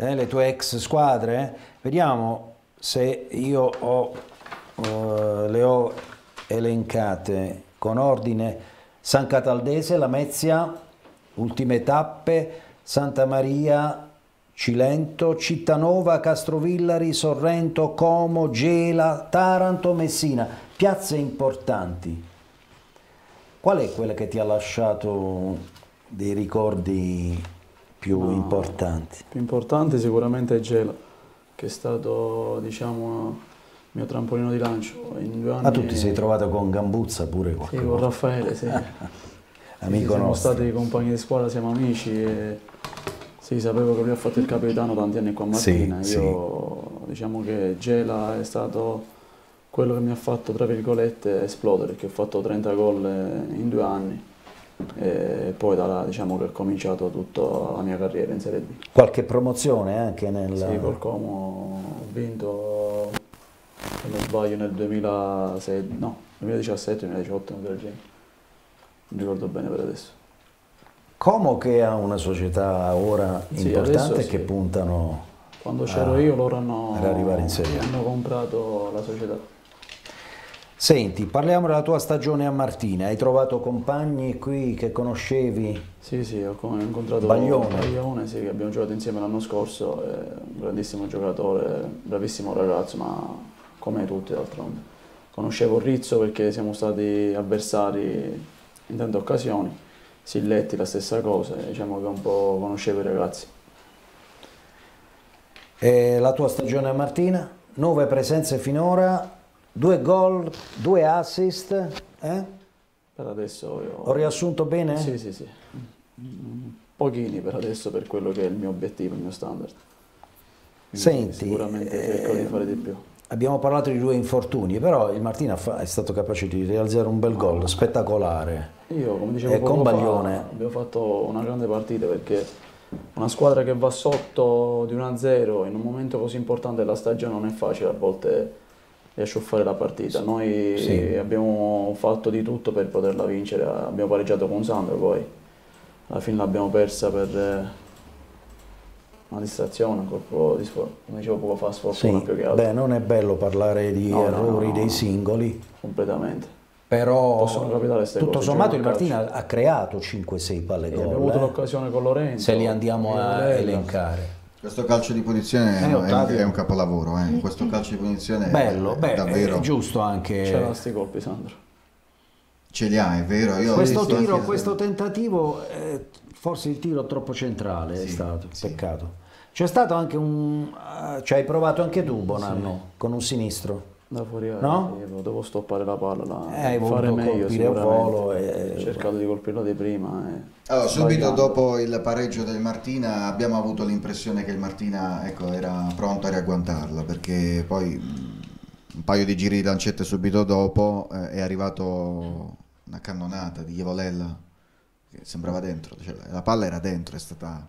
Eh, le tue ex squadre? Vediamo se io ho, uh, le ho elencate con ordine. San Cataldese, Lamezia, ultime tappe, Santa Maria, Cilento, Cittanova, Castrovillari, Sorrento, Como, Gela, Taranto, Messina piazze importanti, qual è quella che ti ha lasciato dei ricordi più no, importanti? Più importante sicuramente è Gela, che è stato, diciamo, il mio trampolino di lancio in due anni. Ah, tu ti sei trovato con Gambuzza pure qualche Sì, con Raffaele, sì. Amico siamo nostro. stati compagni di scuola, siamo amici e sì, sapevo che lui ha fatto il capitano tanti anni qua a Martina. Sì, Io sì. diciamo che Gela è stato quello che mi ha fatto, tra virgolette, esplodere, che ho fatto 30 gol in due anni e poi da là diciamo che ho cominciato tutta la mia carriera in Serie B. Qualche promozione anche nel... Sì, col Como ho vinto, se non sbaglio, nel 2006, no, 2017-2018, non ricordo bene per adesso. Como che ha una società ora sì, importante sì. che puntano... Quando c'ero io loro hanno, hanno comprato la società. Senti, parliamo della tua stagione a Martina. Hai trovato compagni qui che conoscevi? Sì, sì, ho incontrato Baglione, Baglione sì, che abbiamo giocato insieme l'anno scorso, è un grandissimo giocatore, bravissimo ragazzo, ma come tutti d'altronde. Conoscevo Rizzo perché siamo stati avversari in tante occasioni, Silletti la stessa cosa, diciamo che un po' conoscevo i ragazzi. E la tua stagione a Martina? Nove presenze finora, Due gol, due assist. Eh? Per adesso io... Ho riassunto bene? Sì, sì, sì. Pochini per adesso per quello che è il mio obiettivo, il mio standard. Quindi Senti, sicuramente eh, cerco di fare di più. Abbiamo parlato di due infortuni, però il Martina è stato capace di realizzare un bel gol, spettacolare. Io, come dicevo e con Baglione. Fa, abbiamo fatto una grande partita perché una squadra che va sotto di 1-0 in un momento così importante della stagione non è facile a volte riesce a fare la partita. Noi sì. abbiamo fatto di tutto per poterla vincere, abbiamo pareggiato con Sandro poi, alla fine l'abbiamo persa per eh, una distrazione, un colpo di sfortuna, come dicevo poco fa, sfortuna sì. più che altro. Beh, non è bello parlare di no, errori no, no, dei singoli. Completamente. Però tutto sommato il Martina ha creato 5-6 palle gol. Abbiamo avuto eh? l'occasione con Lorenzo. Se li andiamo a elencare. Questo calcio di punizione eh, è, è, un capolavoro, eh. questo calcio di punizione Bello, è, beh, davvero... è giusto anche... C'erano questi colpi Sandro. Ce li ha, è vero. Io questo tiro, questo tentativo, eh, forse il tiro troppo centrale sì, è stato, sì. peccato. C'è stato anche un... Uh, cioè hai provato anche tu Bonanno, sì. con un sinistro. Da fuori no? sì, devo stoppare la palla, la, eh, fare meglio volo e... Ho cercato di colpirlo di prima. Allora, subito dopo il pareggio del Martina abbiamo avuto l'impressione che il Martina ecco, era pronto a riagguantarla perché poi un paio di giri di lancette subito dopo eh, è arrivato una cannonata di Ievolella che sembrava dentro, cioè, la palla era dentro, è stata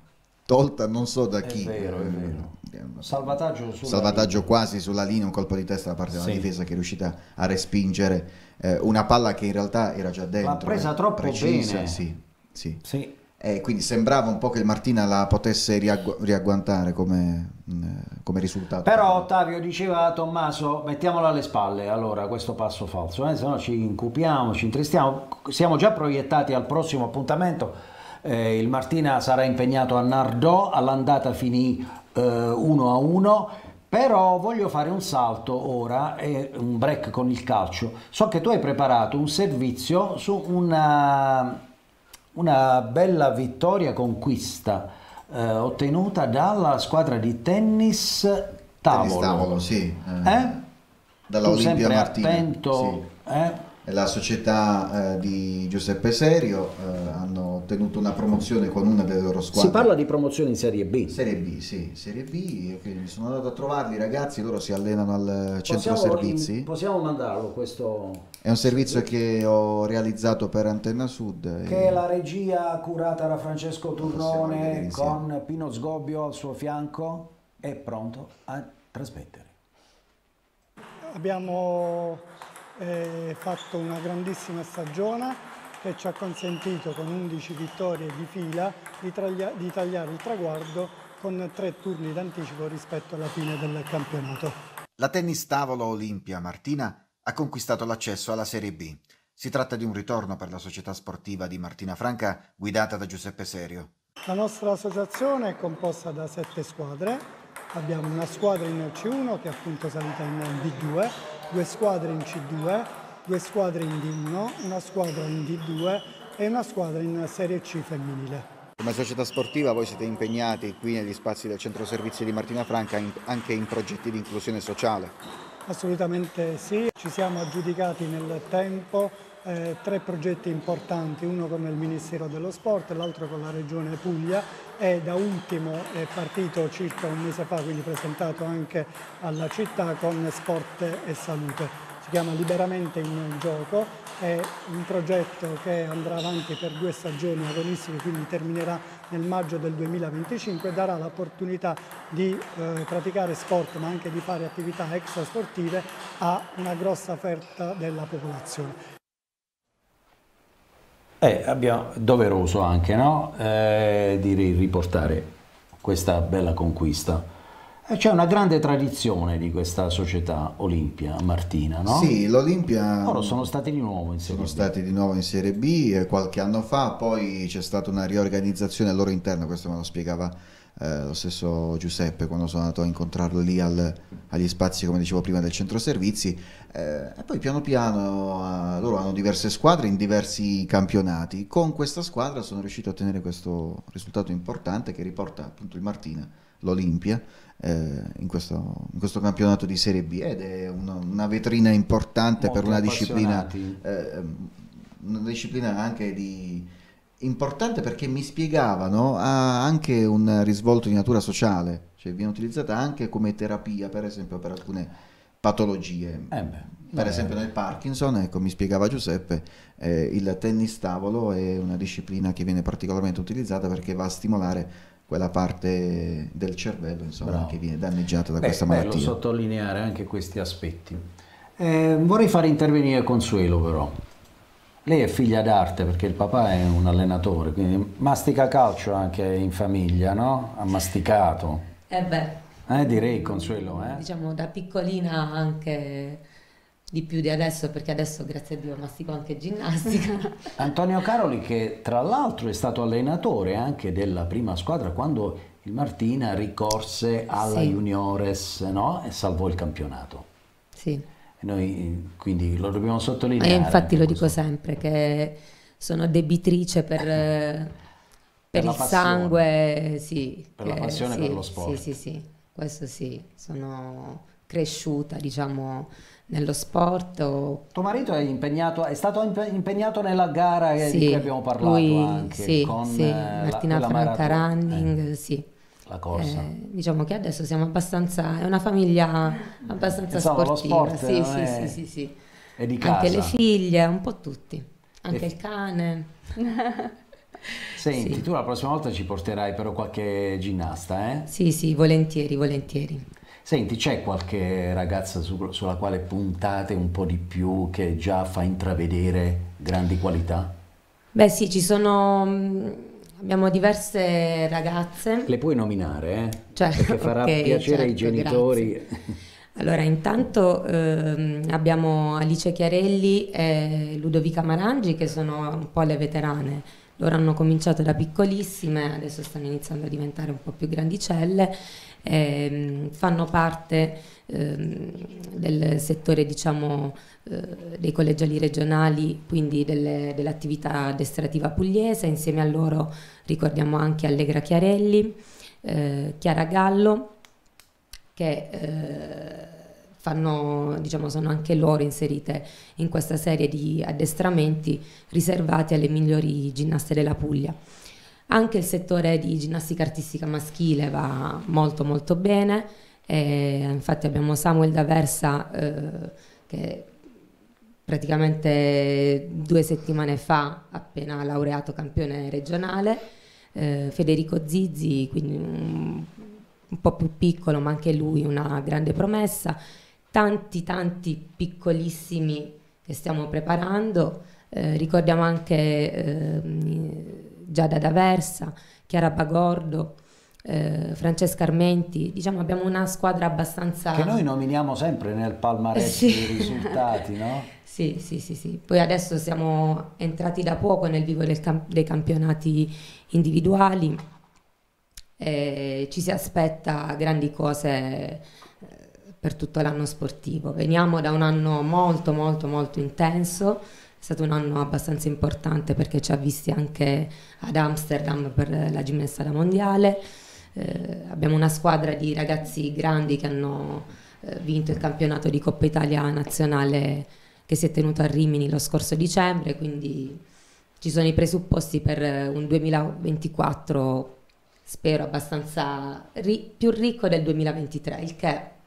tolta non so da chi. È vero, è vero. Salvataggio, Salvataggio quasi sulla linea, un colpo di testa da parte della sì. difesa che è riuscita a respingere eh, una palla che in realtà era già dentro. L'ha presa eh, troppo precisa, bene. Sì, sì. sì. E quindi sembrava un po' che il Martina la potesse riaggu- riagguantare come, mh, come, risultato. Però Ottavio diceva Tommaso mettiamolo alle spalle allora questo passo falso, eh? se no ci incupiamo, ci intristiamo, siamo già proiettati al prossimo appuntamento eh, il Martina sarà impegnato a Nardò, all'andata finì eh, 1 a 1 però voglio fare un salto ora e un break con il calcio. So che tu hai preparato un servizio su una, una bella vittoria conquista eh, ottenuta dalla squadra di tennis tavolo. Tennis tavolo, sì. Eh? Dalla tu Olimpia Martina. attento. Sì. Eh? La società eh, di Giuseppe Serio eh, hanno ottenuto una promozione con una delle loro squadre. Si parla di promozione in Serie B. Serie B, sì, Serie B. Mi sono andato a trovarli, ragazzi, loro si allenano al centro possiamo, servizi. Possiamo mandarlo questo... È un servizio che ho realizzato per Antenna Sud. Che e... la regia curata da Francesco Turrone con Pino Sgobbio al suo fianco è pronto a trasmettere. Abbiamo eh, fatto una grandissima stagione che ci ha consentito con 11 vittorie di fila di, traglia, di tagliare il traguardo con tre turni d'anticipo rispetto alla fine del campionato. La tennis tavolo Olimpia Martina ha conquistato l'accesso alla Serie B. Si tratta di un ritorno per la società sportiva di Martina Franca guidata da Giuseppe Serio. La nostra associazione è composta da sette squadre. Abbiamo una squadra in C1 che è appunto salita in B2, due squadre in C2, due squadre in D1, una squadra in D2 e una squadra in Serie C femminile. Come società sportiva voi siete impegnati qui negli spazi del centro servizi di Martina Franca anche in progetti di inclusione sociale? Assolutamente sì, ci siamo aggiudicati nel tempo eh, tre progetti importanti, uno con il Ministero dello Sport, l'altro con la Regione Puglia e da ultimo è partito circa un mese fa, quindi presentato anche alla città con Sport e Salute. Si chiama Liberamente in Gioco, è un progetto che andrà avanti per due stagioni agonistiche, quindi terminerà nel maggio del 2025 e darà l'opportunità di eh, praticare sport ma anche di fare attività extrasportive a una grossa offerta della popolazione. Eh, abbiamo, doveroso anche no? eh, di riportare questa bella conquista. Eh, c'è una grande tradizione di questa società Olimpia Martina, no? Sì, l'Olimpia... Loro sono stati di nuovo in Serie sono B. Sono stati di nuovo in Serie B eh, qualche anno fa, poi c'è stata una riorganizzazione al loro interno, questo me lo spiegava eh, lo stesso Giuseppe quando sono andato a incontrarlo lì al, agli spazi, come dicevo prima, del centro servizi. Eh, e poi piano piano eh, loro hanno diverse squadre in diversi campionati. Con questa squadra sono riuscito a ottenere questo risultato importante che riporta appunto il Martina, l'Olimpia, eh, in, questo, in, questo, campionato di Serie B ed è una, una vetrina importante Molto per una disciplina, eh, una disciplina anche di importante perché mi spiegavano ha anche un risvolto di natura sociale, cioè viene utilizzata anche come terapia, per esempio, per alcune patologie. Eh beh, per beh, esempio nel Parkinson, ecco, mi spiegava Giuseppe, eh, il tennis tavolo è una disciplina che viene particolarmente utilizzata perché va a stimolare quella parte del cervello insomma, che viene danneggiata da beh, questa malattia. Bello sottolineare anche questi aspetti. Eh, vorrei fare intervenire Consuelo però. Lei è figlia d'arte perché il papà è un allenatore, quindi mastica calcio anche in famiglia, no? Ha masticato. Eh beh. Eh, direi Consuelo, eh? Diciamo da piccolina anche di più di adesso perché adesso grazie a Dio mastico anche ginnastica. Antonio Caroli che tra l'altro è stato allenatore anche della prima squadra quando il Martina ricorse alla sì. Juniores no? e salvò il campionato. Sì. Noi quindi lo dobbiamo sottolineare. E infatti lo dico sempre che sono debitrice per, per, per il sangue, sì. Per che, la passione sì, per lo sport. Sì, sì, sì, questo sì, sono cresciuta diciamo nello sport. O... Tuo marito è, impegnato, è stato impegnato nella gara sì, di cui abbiamo parlato lui, anche sì, con sì, Martina la, Franca Running, eh. sì la corsa. Eh, diciamo che adesso siamo abbastanza, è una famiglia abbastanza Insomma, sportiva. Sport sì, sì, sì, sì, sì, È di casa. Anche le figlie, un po' tutti, anche e... il cane. Senti, sì. tu la prossima volta ci porterai però qualche ginnasta, eh? Sì, sì, volentieri, volentieri. Senti, c'è qualche ragazza su, sulla quale puntate un po' di più che già fa intravedere grandi qualità? Beh sì, ci sono Abbiamo diverse ragazze. Le puoi nominare, eh? Cioè, Perché farà okay, piacere certo, ai genitori. Grazie. Allora, intanto ehm, abbiamo Alice Chiarelli e Ludovica Marangi che sono un po' le veterane. Loro hanno cominciato da piccolissime, adesso stanno iniziando a diventare un po' più grandicelle ehm, fanno parte ehm, del settore diciamo, eh, dei collegiali regionali, quindi dell'attività addestrativa pugliese, insieme a loro ricordiamo anche Allegra Chiarelli, eh, Chiara Gallo, che eh, fanno, diciamo, sono anche loro inserite in questa serie di addestramenti riservati alle migliori ginnaste della Puglia. Anche il settore di ginnastica artistica maschile va molto molto bene, e infatti abbiamo Samuel D'Aversa eh, che praticamente due settimane fa appena laureato campione regionale, eh, Federico Zizzi, quindi un, un po' più piccolo ma anche lui una grande promessa, tanti tanti piccolissimi che stiamo preparando, eh, ricordiamo anche eh, Giada D'Aversa, Chiara Bagordo, eh, Francesca Armenti, diciamo abbiamo una squadra abbastanza... Che noi nominiamo sempre nel palmarès sì. dei risultati, no? sì, sì, sì, sì. Poi adesso siamo entrati da poco nel vivo camp- dei campionati individuali, eh, ci si aspetta grandi cose per tutto l'anno sportivo. Veniamo da un anno molto, molto, molto intenso è stato un anno abbastanza importante perché ci ha visti anche ad Amsterdam per la ginnastica mondiale. Eh, abbiamo una squadra di ragazzi grandi che hanno eh, vinto il campionato di Coppa Italia nazionale che si è tenuto a Rimini lo scorso dicembre, quindi ci sono i presupposti per un 2024 spero abbastanza ri- più ricco del 2023, il che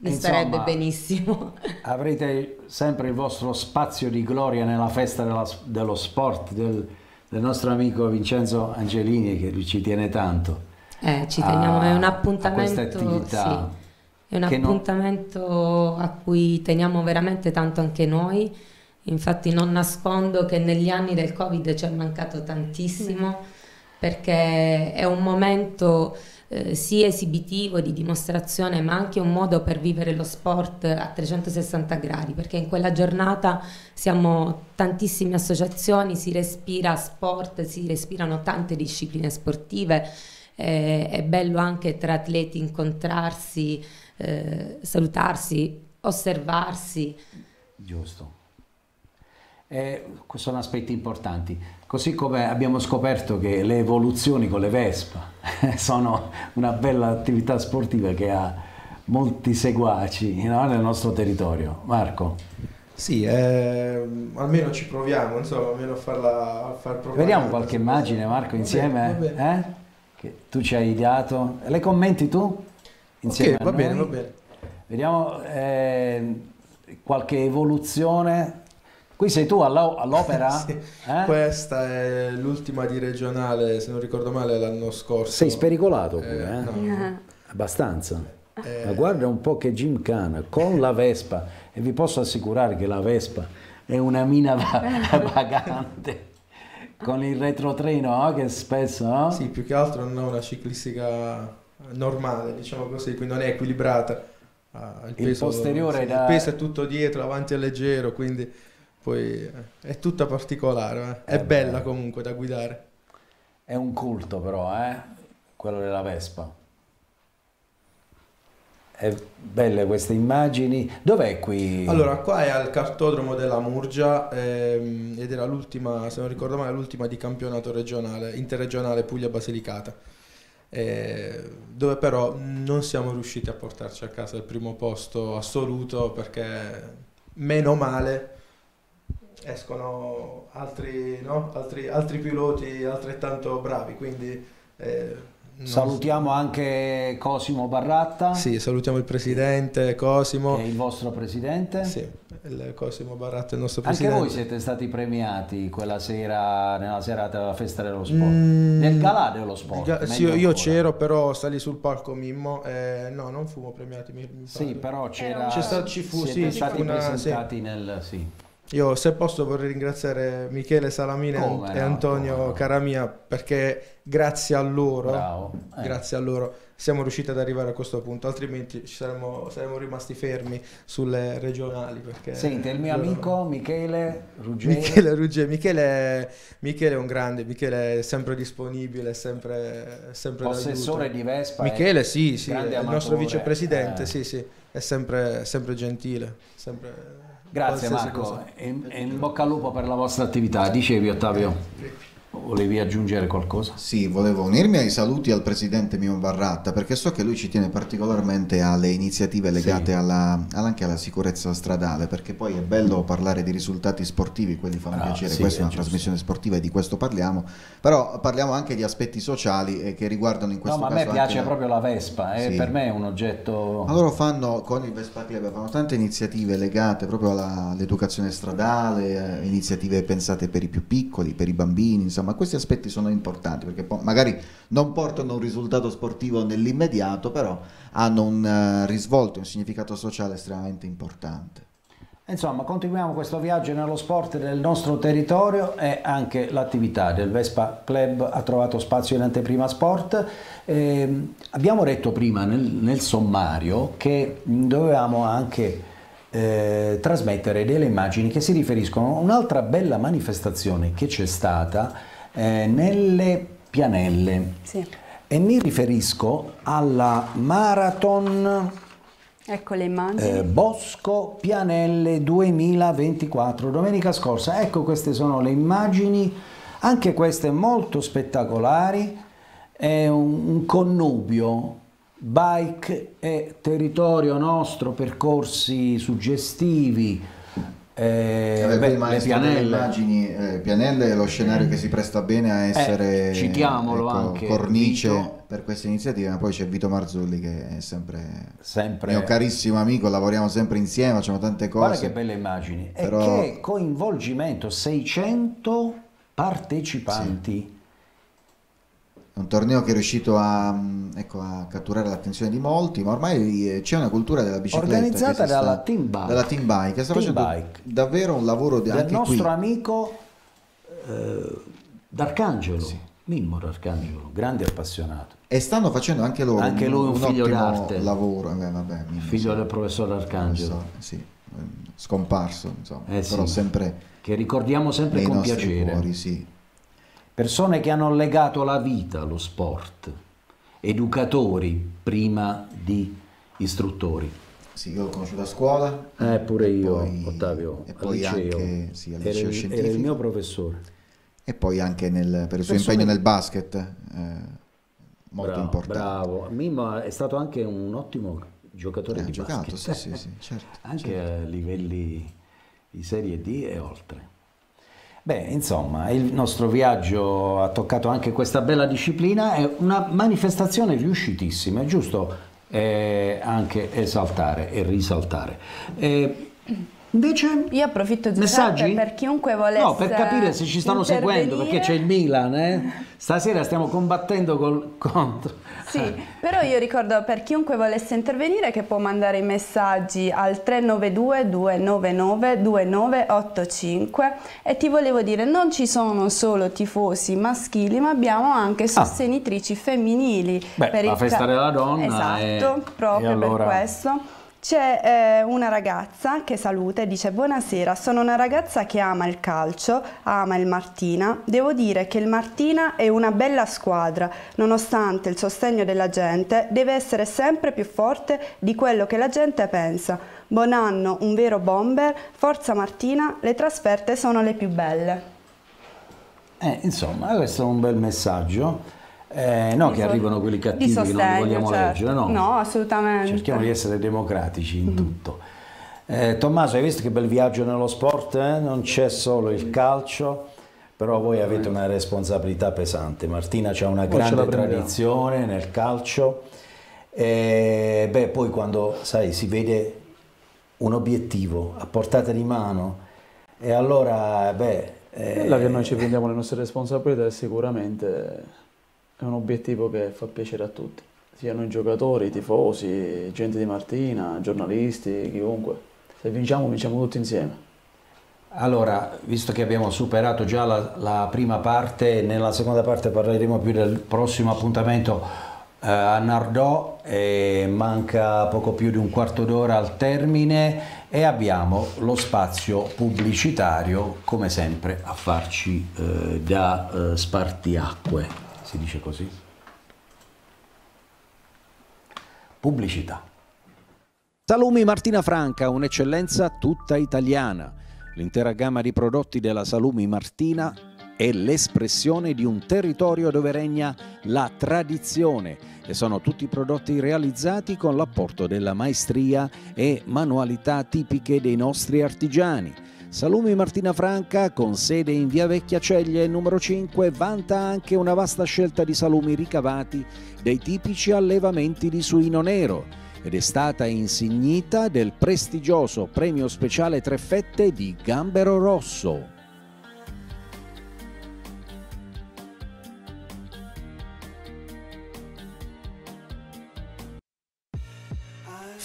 mi Insomma, starebbe benissimo. Avrete sempre il vostro spazio di gloria nella festa della, dello sport del, del, nostro amico Vincenzo Angelini che ci tiene tanto. Eh, ci teniamo, a, è un appuntamento, sì, è un appuntamento non... a cui teniamo veramente tanto anche noi. Infatti non nascondo che negli anni del Covid ci è mancato tantissimo mm. Perché è un momento eh, sia esibitivo, di dimostrazione, ma anche un modo per vivere lo sport a 360 gradi, perché in quella giornata siamo tantissime associazioni, si respira sport, si respirano tante discipline sportive, eh, è bello anche tra atleti incontrarsi, eh, salutarsi, osservarsi. Giusto. Eh, sono aspetti importanti. Così come abbiamo scoperto che le evoluzioni con le Vespa sono una bella attività sportiva che ha molti seguaci no? nel nostro territorio. Marco? Sì, eh, almeno ci proviamo, insomma, almeno a farla a far provare. Vediamo qualche immagine, Marco, insieme. Va bene, va bene. Eh? Che tu ci hai ideato. Le commenti tu? Insieme ok, va bene, va bene. Vediamo eh, qualche evoluzione Qui sei tu all'opera? sì. eh? Questa è l'ultima di regionale, se non ricordo male, l'anno scorso. Sei spericolato pure, eh? eh? No. Abbastanza. Eh. Ma guarda un po' che gymkhana con la Vespa e vi posso assicurare che la Vespa è una mina vagante con il retrotreno no? che spesso no? Sì, più che altro non è una ciclistica normale, diciamo così, quindi non è equilibrata. Ah, il, peso, il posteriore sì, da... il peso è tutto dietro, avanti è leggero, quindi poi eh, è tutta particolare, eh. è, è bella comunque da guidare. È un culto però, eh? quello della Vespa. È belle queste immagini. Dov'è qui? Allora, qua è al cartodromo della Murgia ehm, ed era l'ultima, se non ricordo male, l'ultima di campionato regionale, interregionale Puglia-Basilicata. Eh, dove però non siamo riusciti a portarci a casa il primo posto assoluto perché meno male escono altri, no? altri, altri piloti altrettanto bravi, quindi... Eh, Salutiamo anche Cosimo Barratta. Sì, salutiamo il presidente Cosimo. Che è il vostro presidente. Sì, il Cosimo Barratta è il nostro presidente. Anche voi siete stati premiati quella sera, nella serata della festa dello sport, mm, nel galà dello sport. Ga- sì, io, io c'ero, però salì sul palco Mimmo. Eh, no, non fumo premiati. Mi, mi sì, però c'era... C'è stato, ci fu, siete sì, stati una, presentati sì. nel... Sì. Io se posso vorrei ringraziare Michele Salamine come e no, Antonio Caramia perché grazie a loro, eh. grazie a loro siamo riusciti ad arrivare a questo punto, altrimenti ci saremmo, saremmo rimasti fermi sulle regionali. Perché Senti, il mio loro... amico Michele Ruggeri. Michele Ruggeri, Michele, Michele, è un grande, Michele è sempre disponibile, sempre, sempre Possessore di Vespa. Michele sì, sì, è il nostro vicepresidente, eh. sì, sì, è sempre, sempre gentile, sempre Grazie Marco, e, in bocca al lupo per la vostra attività. Dicevi Ottavio. Volevi aggiungere qualcosa? Sì, volevo unirmi ai saluti al presidente Mio Barratta perché so che lui ci tiene particolarmente alle iniziative legate sì. alla, anche alla sicurezza stradale perché poi è bello parlare di risultati sportivi, quelli fanno ah, piacere, sì, questa è una giusto. trasmissione sportiva e di questo parliamo, però parliamo anche di aspetti sociali eh, che riguardano in questo no, caso... No, ma a me piace la... proprio la Vespa, eh, sì. per me è un oggetto... Ma loro fanno, con il Vespa Club, fanno tante iniziative legate proprio all'educazione stradale, eh, iniziative pensate per i più piccoli, per i bambini, insomma questi aspetti sono importanti perché magari non portano un risultato sportivo nell'immediato, però hanno un uh, risvolto, un significato sociale estremamente importante. Insomma, continuiamo questo viaggio nello sport del nostro territorio e anche l'attività del Vespa Club ha trovato spazio in anteprima sport. Eh, abbiamo detto prima nel, nel sommario che dovevamo anche eh, trasmettere delle immagini che si riferiscono a un'altra bella manifestazione che c'è stata eh, nelle Pianelle. Sì. E mi riferisco alla Marathon Ecco le immagini. Eh, Bosco Pianelle 2024, domenica scorsa. Ecco queste sono le immagini, anche queste molto spettacolari. È un, un connubio bike e territorio nostro, percorsi suggestivi, eh, eh, beh, le pianelle. Immagini, eh, pianelle è lo scenario che si presta bene a essere eh, citiamolo ecco, anche, cornice Vito. per queste iniziative, ma poi c'è Vito Marzulli che è sempre, sempre mio carissimo amico, lavoriamo sempre insieme, facciamo tante cose. Guarda che belle immagini. Però... E che coinvolgimento, 600 partecipanti. Sì un torneo che è riuscito a, ecco, a, catturare l'attenzione di molti, ma ormai eh, c'è una cultura della bicicletta organizzata dalla sta, Team Bike, dalla team bike che sta team facendo bike. davvero un lavoro di, del nostro qui. amico eh, D'Arcangelo, sì. Mimmo D'Arcangelo, grande appassionato. E stanno facendo anche loro anche un, lui un, un figlio d'arte. lavoro, eh, vabbè, Mimmo, figlio del professor D'Arcangelo, sì, ehm, scomparso, insomma, eh, però sempre che ricordiamo sempre con piacere. Cuori, sì persone che hanno legato la vita allo sport, educatori prima di istruttori. Sì, io l'ho conosciuto a scuola. Eh, pure io, poi, Ottavio, e poi liceo. Anche, sì, al liceo era, era, il mio professore. E poi anche nel, per il suo impegno nel basket, eh, molto bravo, importante. Bravo, Mimmo è stato anche un ottimo giocatore eh, di giocato, basket. Sì, sì, sì, certo, anche certo. a livelli di Serie D e oltre. Beh, insomma, il nostro viaggio ha toccato anche questa bella disciplina, è una manifestazione riuscitissima, è giusto eh, anche esaltare e risaltare. Eh, Invece, io approfitto di messaggi per chiunque volesse. No, per capire se ci stanno seguendo, perché c'è il Milan, eh? Stasera stiamo combattendo col contro. Sì, però io ricordo per chiunque volesse intervenire che può mandare i messaggi al 392 299 2985 e ti volevo dire non ci sono solo tifosi maschili, ma abbiamo anche ah. sostenitrici ah. femminili. Beh, per la festa della donna. Esatto, e... proprio e allora... per questo. C'è eh, una ragazza che saluta e dice buonasera, sono una ragazza che ama il calcio, ama il Martina. Devo dire che il Martina è una bella squadra, nonostante il sostegno della gente, deve essere sempre più forte di quello che la gente pensa. Buon anno, un vero bomber, forza Martina, le trasferte sono le più belle. Eh, insomma, questo è un bel messaggio. Eh, no, che arrivano quelli cattivi sostegno, che non li vogliamo certo. leggere, no. No, assolutamente. Cerchiamo di essere democratici in mm-hmm. tutto. Eh, Tommaso, hai visto che bel viaggio nello sport? Eh? Non c'è solo il calcio, però voi avete una responsabilità pesante. Martina ha una grande tradizione nel calcio. E, beh, poi quando, sai, si vede un obiettivo a portata di mano e allora, beh... Quella che noi ci prendiamo le nostre responsabilità è sicuramente è un obiettivo che fa piacere a tutti, siano i giocatori, i tifosi, gente di Martina, giornalisti, chiunque. Se vinciamo, vinciamo tutti insieme. Allora, visto che abbiamo superato già la, la prima parte, nella seconda parte parleremo più del prossimo appuntamento eh, a Nardò, eh, manca poco più di un quarto d'ora al termine e abbiamo lo spazio pubblicitario, come sempre, a farci eh, da eh, spartiacque si dice così? Pubblicità. Salumi Martina Franca, un'eccellenza tutta italiana. L'intera gamma di prodotti della Salumi Martina è l'espressione di un territorio dove regna la tradizione e sono tutti prodotti realizzati con l'apporto della maestria e manualità tipiche dei nostri artigiani. Salumi Martina Franca, con sede in via Vecchia Ceglie numero 5, vanta anche una vasta scelta di salumi ricavati dai tipici allevamenti di suino nero ed è stata insignita del prestigioso premio speciale Treffette di Gambero Rosso.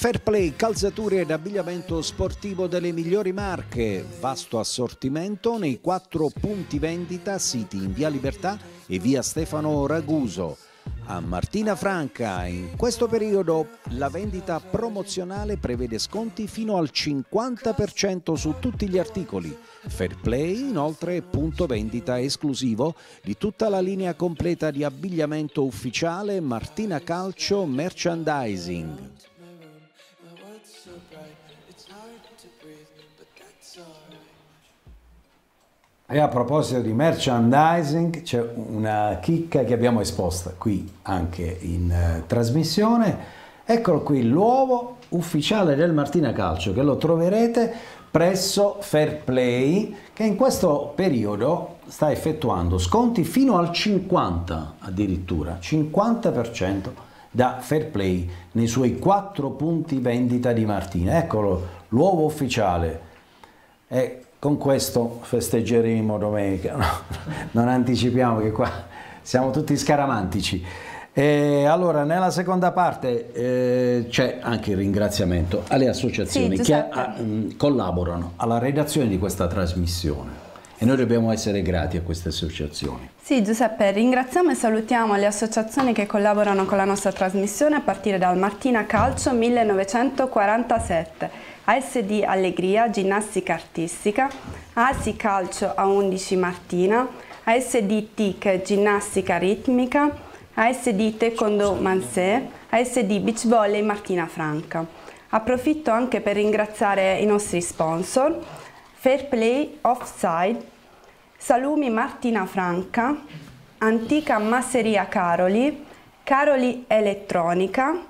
Fair Play, calzature ed abbigliamento sportivo delle migliori marche, vasto assortimento nei quattro punti vendita siti in via Libertà e via Stefano Raguso. A Martina Franca in questo periodo la vendita promozionale prevede sconti fino al 50% su tutti gli articoli. Fair Play inoltre punto vendita esclusivo di tutta la linea completa di abbigliamento ufficiale Martina Calcio Merchandising. E a proposito di merchandising, c'è una chicca che abbiamo esposta qui anche in uh, trasmissione. Eccolo qui, l'uovo ufficiale del Martina Calcio, che lo troverete presso Fair Play, che in questo periodo sta effettuando sconti fino al 50 addirittura, 50% da Fair Play nei suoi quattro punti vendita di Martina. Eccolo, l'uovo ufficiale. È con questo festeggeremo domenica, no, non anticipiamo che qua siamo tutti scaramantici. E allora, nella seconda parte eh, c'è anche il ringraziamento alle associazioni sì, che a, mh, collaborano alla redazione di questa trasmissione e noi dobbiamo essere grati a queste associazioni. Sì, Giuseppe, ringraziamo e salutiamo le associazioni che collaborano con la nostra trasmissione a partire dal Martina Calcio 1947 ASD Allegria Ginnastica Artistica, ASI Calcio A11 Martina, ASD TIC Ginnastica Ritmica, ASD Taekwondo Mansé, ASD Beach Volley Martina Franca. Approfitto anche per ringraziare i nostri sponsor, Fair Play Offside, Salumi Martina Franca, Antica Masseria Caroli, Caroli Elettronica,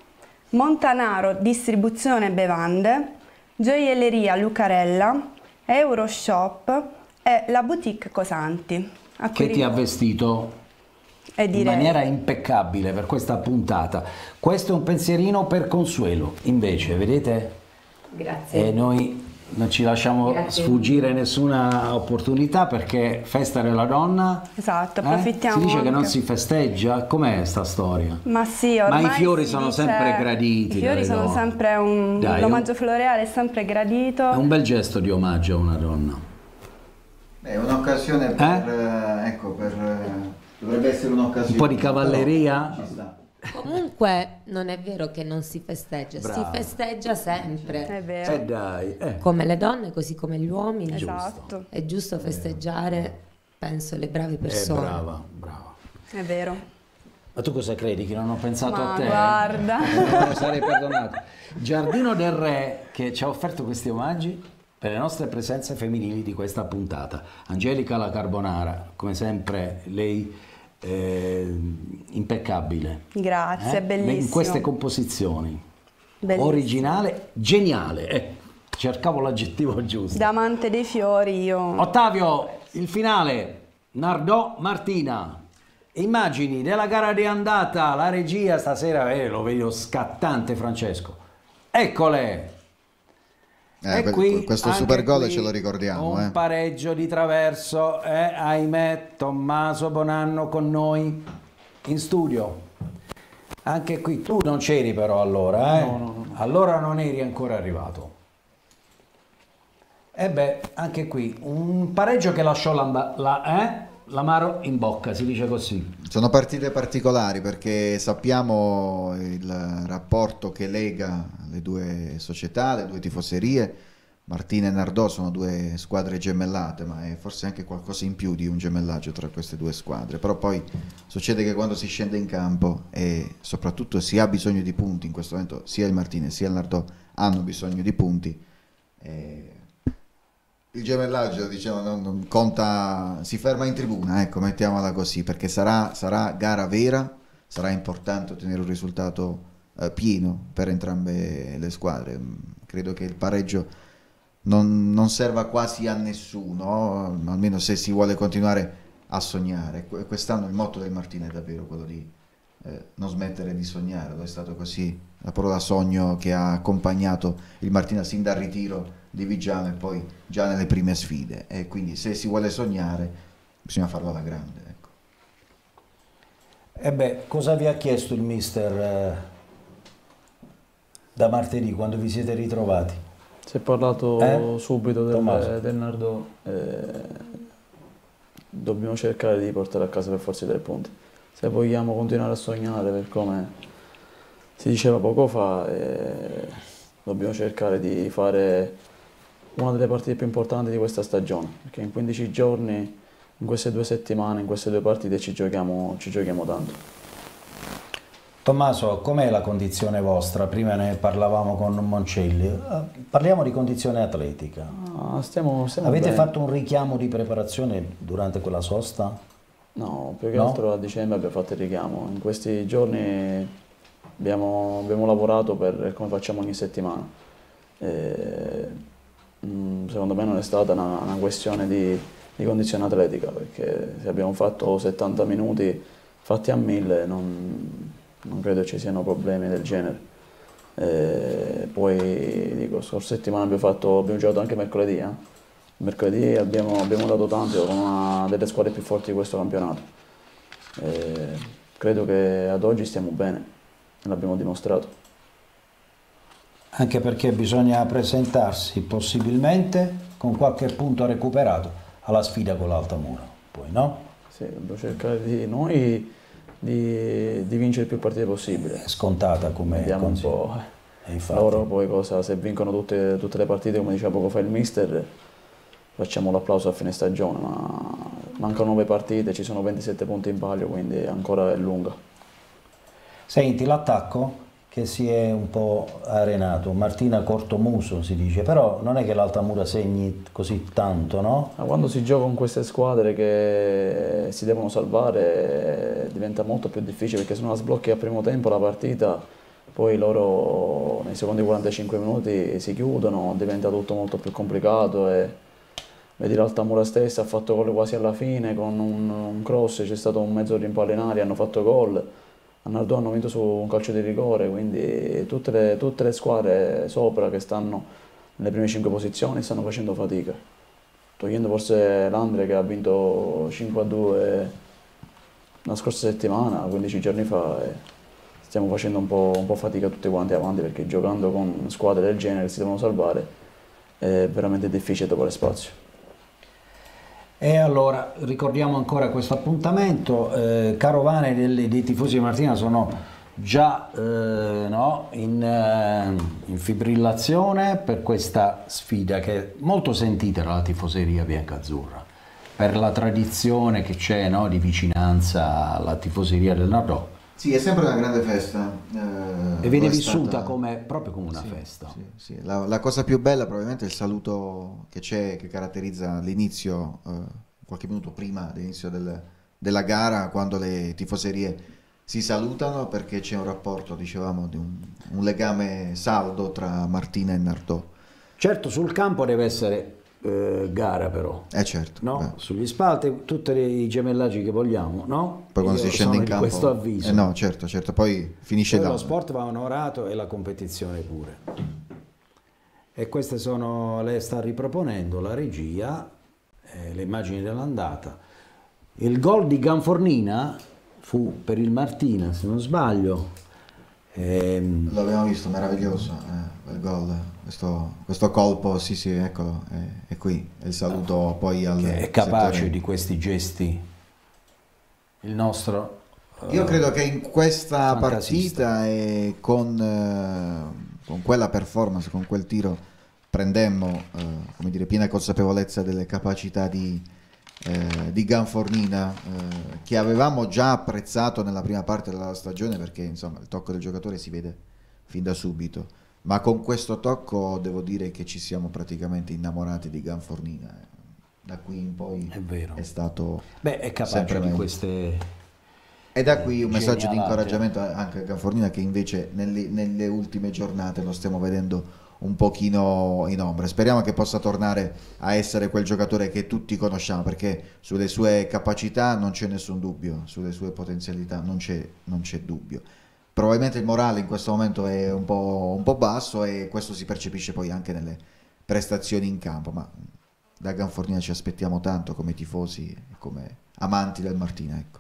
Montanaro Distribuzione Bevande, Gioielleria Lucarella, Euroshop e la boutique Cosanti. Che ti ha vestito in maniera impeccabile per questa puntata. Questo è un pensierino per Consuelo, invece, vedete? Grazie. E noi non ci lasciamo Grazie. sfuggire nessuna opportunità perché festa della donna. Esatto, eh? approfittiamo. Eh? Si dice anche. che non si festeggia, com'è sta storia? Ma sì, ormai Ma i fiori sono dice... sempre graditi. I fiori sono donne. sempre un. Dai, l'omaggio floreale è sempre gradito. È un bel gesto di omaggio a una donna. È un'occasione per. Eh? Ecco, per. Dovrebbe essere un'occasione. Un po' di cavalleria. Ci sta. Comunque non è vero che non si festeggia, Brava. si festeggia sempre. È vero. Eh dai, eh. Come le donne, così come gli uomini. Esatto. È giusto festeggiare, penso, le brave persone. È brava, brava. È vero. Ma tu cosa credi? Che non ho pensato Ma a te? guarda. Non sarei perdonato. Giardino del Re che ci ha offerto questi omaggi per le nostre presenze femminili di questa puntata. Angelica La Carbonara, come sempre lei eh, impeccabile. Grazie, eh? bellissimo. In queste composizioni. Bellissimo. Originale, geniale. Eh, cercavo l'aggettivo giusto. Da amante dei fiori io... Ottavio, il finale. Nardò Martina. Immagini della gara di andata, la regia stasera, eh, lo vedo scattante Francesco. Eccole, eh, e qui questo super gol ce lo ricordiamo. Un eh. pareggio di traverso, eh, ahimè, Tommaso Bonanno con noi in studio. Anche qui tu non c'eri però allora, eh? no, no, no. allora non eri ancora arrivato. E beh, anche qui un pareggio che lasciò la, la, eh? L'amaro in bocca, si dice così. Sono partite particolari perché sappiamo il rapporto che lega le due società, le due tifoserie. Martina e Nardò sono due squadre gemellate, ma è forse anche qualcosa in più di un gemellaggio tra queste due squadre. Però poi succede che quando si scende in campo e soprattutto si ha bisogno di punti, in questo momento sia il Martina sia il Nardò hanno bisogno di punti, il gemellaggio diciamo, non, conta, si ferma in tribuna, ecco, mettiamola così, perché sarà, sarà gara vera, sarà importante ottenere un risultato eh, pieno per entrambe le squadre. Mm, credo che il pareggio non, non serva quasi a nessuno, almeno se si vuole continuare a sognare. Quest'anno il motto del Martino è davvero quello di eh, non smettere di sognare, è stato così la parola sogno che ha accompagnato il Martina sin dal ritiro di Vigiano e poi già nelle prime sfide e quindi se si vuole sognare bisogna farlo alla grande. Ecco. E beh, cosa vi ha chiesto il mister eh, da martedì quando vi siete ritrovati? Si è parlato eh? subito del, del Nardò, eh, dobbiamo cercare di portare a casa per forza dei punti. Se vogliamo continuare a sognare per come si diceva poco fa, eh, dobbiamo cercare di fare una delle partite più importanti di questa stagione, perché in 15 giorni, in queste due settimane, in queste due partite ci giochiamo, ci giochiamo tanto. Tommaso, com'è la condizione vostra? Prima ne parlavamo con Moncelli. Eh, parliamo di condizione atletica. Ah, stiamo, stiamo Avete bene. fatto un richiamo di preparazione durante quella sosta? No, più che no? altro a dicembre abbiamo fatto il richiamo. In questi giorni abbiamo, abbiamo lavorato per come facciamo ogni settimana. E, mm, secondo me non è stata una, una questione di, di, condizione atletica, perché se abbiamo fatto 70 minuti fatti a 1000 non, non credo ci siano problemi del genere. E poi dico, scorsa settimana abbiamo, fatto, abbiamo giocato anche mercoledì. Eh? Mercoledì abbiamo, abbiamo dato tanto con una delle squadre più forti di questo campionato. E credo che ad oggi stiamo bene l'abbiamo dimostrato. Anche perché bisogna presentarsi possibilmente con qualche punto recuperato alla sfida con l'Altamura, poi no? Sì, dobbiamo cercare di noi di, di vincere il più partite possibile. È scontata come Vediamo un po'. Eh, loro poi cosa, se vincono tutte, tutte, le partite come diceva poco fa il mister, facciamo l'applauso a fine stagione, ma mancano 9 partite, ci sono 27 punti in palio, quindi ancora è lunga. Senti, l'attacco che si è un po' arenato, Martina Cortomuso si dice, però non è che l'Altamura segni così tanto, no? Quando si gioca con queste squadre che si devono salvare diventa molto più difficile perché se non la sblocchi a primo tempo la partita, poi loro nei secondi 45 minuti si chiudono, diventa tutto molto più complicato e vedi l'Altamura stessa ha fatto gol quasi alla fine con un, un cross, c'è stato un mezzo rimpallo in aria, hanno fatto gol a hanno vinto su un calcio di rigore, quindi tutte le, tutte le squadre sopra che stanno nelle prime 5 posizioni stanno facendo fatica. Togliendo forse l'Andre che ha vinto 5 a 2 la scorsa settimana, 15 giorni fa, stiamo facendo un po', un po' fatica tutti quanti avanti perché giocando con squadre del genere che si devono salvare è veramente difficile trovare spazio. E allora ricordiamo ancora questo appuntamento, eh, carovane dei, dei tifosi di Martina sono già eh, no, in, eh, in, fibrillazione per questa sfida che è molto sentita dalla tifoseria biancazzurra, per la tradizione che c'è no, di vicinanza alla tifoseria del Nardò. Sì, è sempre una grande festa. Eh, e viene vissuta stata... come, proprio come una sì, festa. Sì, sì. La, la, cosa più bella probabilmente è il saluto che c'è, che caratterizza l'inizio, eh, qualche minuto prima dell'inizio del, della gara, quando le tifoserie si salutano perché c'è un rapporto, dicevamo, di un, un legame saldo tra Martina e Nardò. Certo, sul campo deve essere eh, gara però. Eh certo. No? Sugli spalti, tutti i gemellaggi che vogliamo, no? Poi quando Io si scende in campo... questo avviso. Eh no, certo, certo, poi finisce poi là. Lo sport va onorato e la competizione pure. E queste sono, le sta riproponendo la regia, eh, le immagini dell'andata. Il gol di Ganfornina fu per il Martina, se non sbaglio. Ehm... L'abbiamo visto, meraviglioso eh, il gol questo, questo, colpo, sì sì, eccolo, è, è qui, è il saluto poi al... Che è capace settore. di questi gesti il nostro... Uh, Io credo che in questa fantasista. partita e con, uh, con, quella performance, con quel tiro, prendemmo, uh, come dire, piena consapevolezza delle capacità di, di Ganfornina che avevamo già apprezzato nella prima parte della stagione perché insomma il tocco del giocatore si vede fin da subito Ma con questo tocco devo dire che ci siamo praticamente innamorati di Ganfornina. Eh. Da qui in poi è, vero. è stato Beh, è capace di queste e da qui un messaggio di incoraggiamento anche a Ganfornina che invece nelle, nelle, ultime giornate lo stiamo vedendo un pochino in ombra. Speriamo che possa tornare a essere quel giocatore che tutti conosciamo perché sulle sue capacità non c'è nessun dubbio, sulle sue potenzialità non c'è, non c'è dubbio probabilmente il morale in questo momento è un po', un po', basso e questo si percepisce poi anche nelle prestazioni in campo, ma da Ganfornina ci aspettiamo tanto come tifosi e come amanti del Martina. Ecco.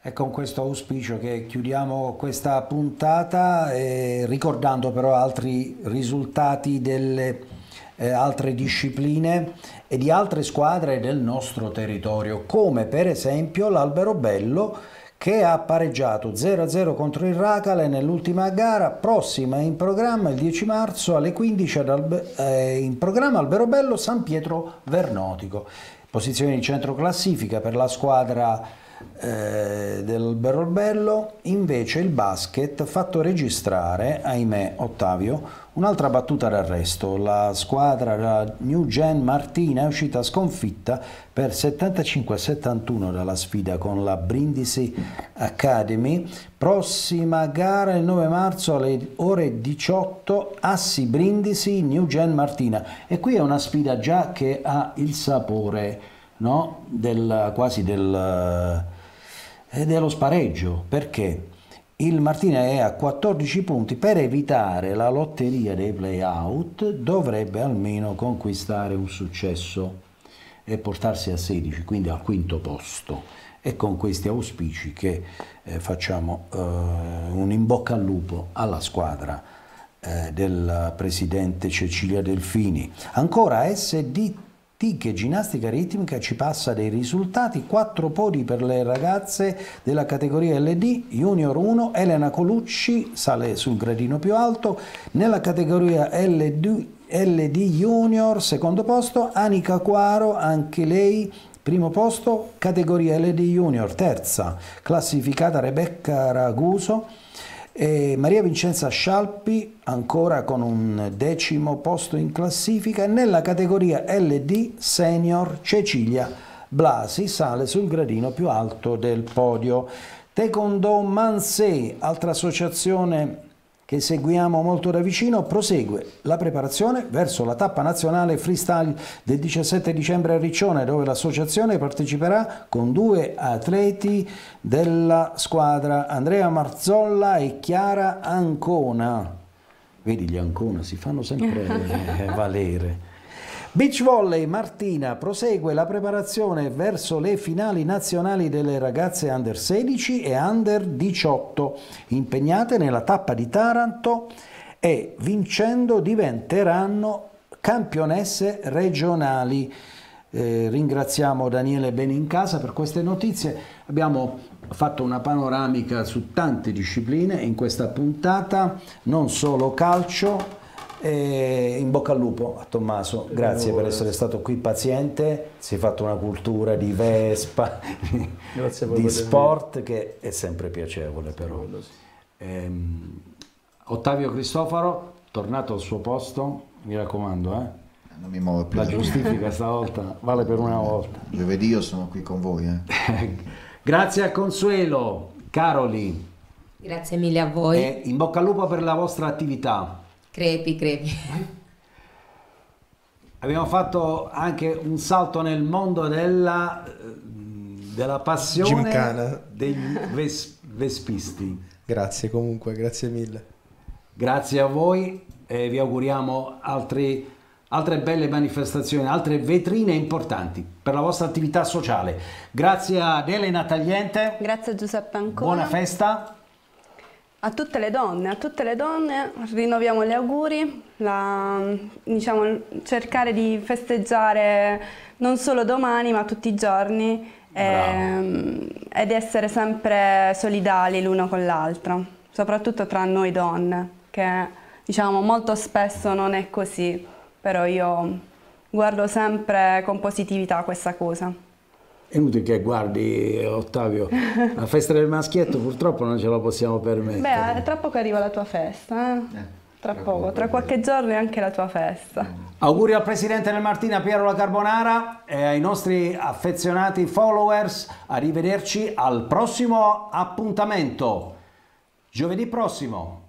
È con questo auspicio che chiudiamo questa puntata, eh, ricordando però altri risultati delle eh, altre discipline e di altre squadre del nostro territorio, come per esempio l'Albero Bello che ha pareggiato 0-0 contro il Racale nell'ultima gara, prossima in programma il 10 marzo alle 15 ad Albe- eh, in programma Alberobello San Pietro Vernotico. Posizione di centro classifica per la squadra eh, del Berrolbello, invece il basket fatto registrare, ahimè Ottavio, un'altra battuta d'arresto. La squadra della New Gen Martina è uscita sconfitta per 75-71 dalla sfida con la Brindisi Academy. Prossima gara il 9 marzo alle ore 18 Assi Brindisi New Gen Martina. E qui è una sfida già che ha il sapore no? del, quasi del ed è lo spareggio. Perché? Il Martina è a 14 punti. Per evitare la lotteria dei play-out dovrebbe almeno conquistare un successo e portarsi a 16 quindi al quinto posto. E con questi auspici che eh, facciamo eh, un in bocca al lupo alla squadra eh, del presidente Cecilia Delfini. Ancora SD che ginnastica ritmica ci passa dei risultati, 4 podi per le ragazze della categoria LD, Junior 1, Elena Colucci sale sul gradino più alto, nella categoria LD, LD Junior secondo posto, Anica Quaro anche lei Primo posto, categoria LD Junior, terza, classificata Rebecca Raguso, e Maria Vincenza Scialpi ancora con un decimo posto in classifica nella categoria LD Senior Cecilia Blasi sale sul gradino più alto del podio. Taekwondo Mansei, altra associazione che seguiamo molto da vicino, prosegue la preparazione verso la tappa nazionale freestyle del 17 dicembre a Riccione, dove l'associazione parteciperà con due atleti della squadra, Andrea Marzolla e Chiara Ancona. Vedi, gli Ancona si fanno sempre valere. Beach Volley Martina prosegue la preparazione verso le finali nazionali delle ragazze under 16 e under 18, impegnate nella tappa di Taranto e vincendo diventeranno campionesse regionali. Eh, ringraziamo Daniele Benincasa per queste notizie. Abbiamo fatto una panoramica su tante discipline in questa puntata, non solo calcio, e in bocca al lupo a Tommaso, grazie per essere stato qui paziente, si è fatto una cultura di Vespa, di sport che è sempre piacevole però. Ehm, Ottavio Cristoforo, tornato al suo posto, mi raccomando, eh? Non mi muovo più. La giustifica stavolta, vale per una volta. Giovedì io sono qui con voi. Eh. grazie a Consuelo, Caroli. Grazie mille a voi. E in bocca al lupo per la vostra attività. Crepi, crepi. Abbiamo fatto anche un salto nel mondo della, della passione degli ves, vespisti. Grazie comunque, grazie mille. Grazie a voi e vi auguriamo altri, altre belle manifestazioni, altre vetrine importanti per la vostra attività sociale. Grazie ad Elena Tagliente. Grazie a Giuseppe Ancona. Buona festa a tutte le donne, a tutte le donne rinnoviamo gli auguri, la, diciamo, cercare di festeggiare non solo domani ma tutti i giorni e, ed essere sempre solidali l'uno con l'altro, soprattutto tra noi donne, che diciamo molto spesso non è così, però io guardo sempre con positività questa cosa. È inutile che guardi Ottavio, la festa del maschietto purtroppo non ce la possiamo permettere. Beh, è troppo che arriva la tua festa. Eh? Eh. Tra poco, tra qualche giorno è anche la tua festa. Auguri al presidente del Martina Piero La Carbonara e ai nostri affezionati followers. Arrivederci al prossimo appuntamento. Giovedì prossimo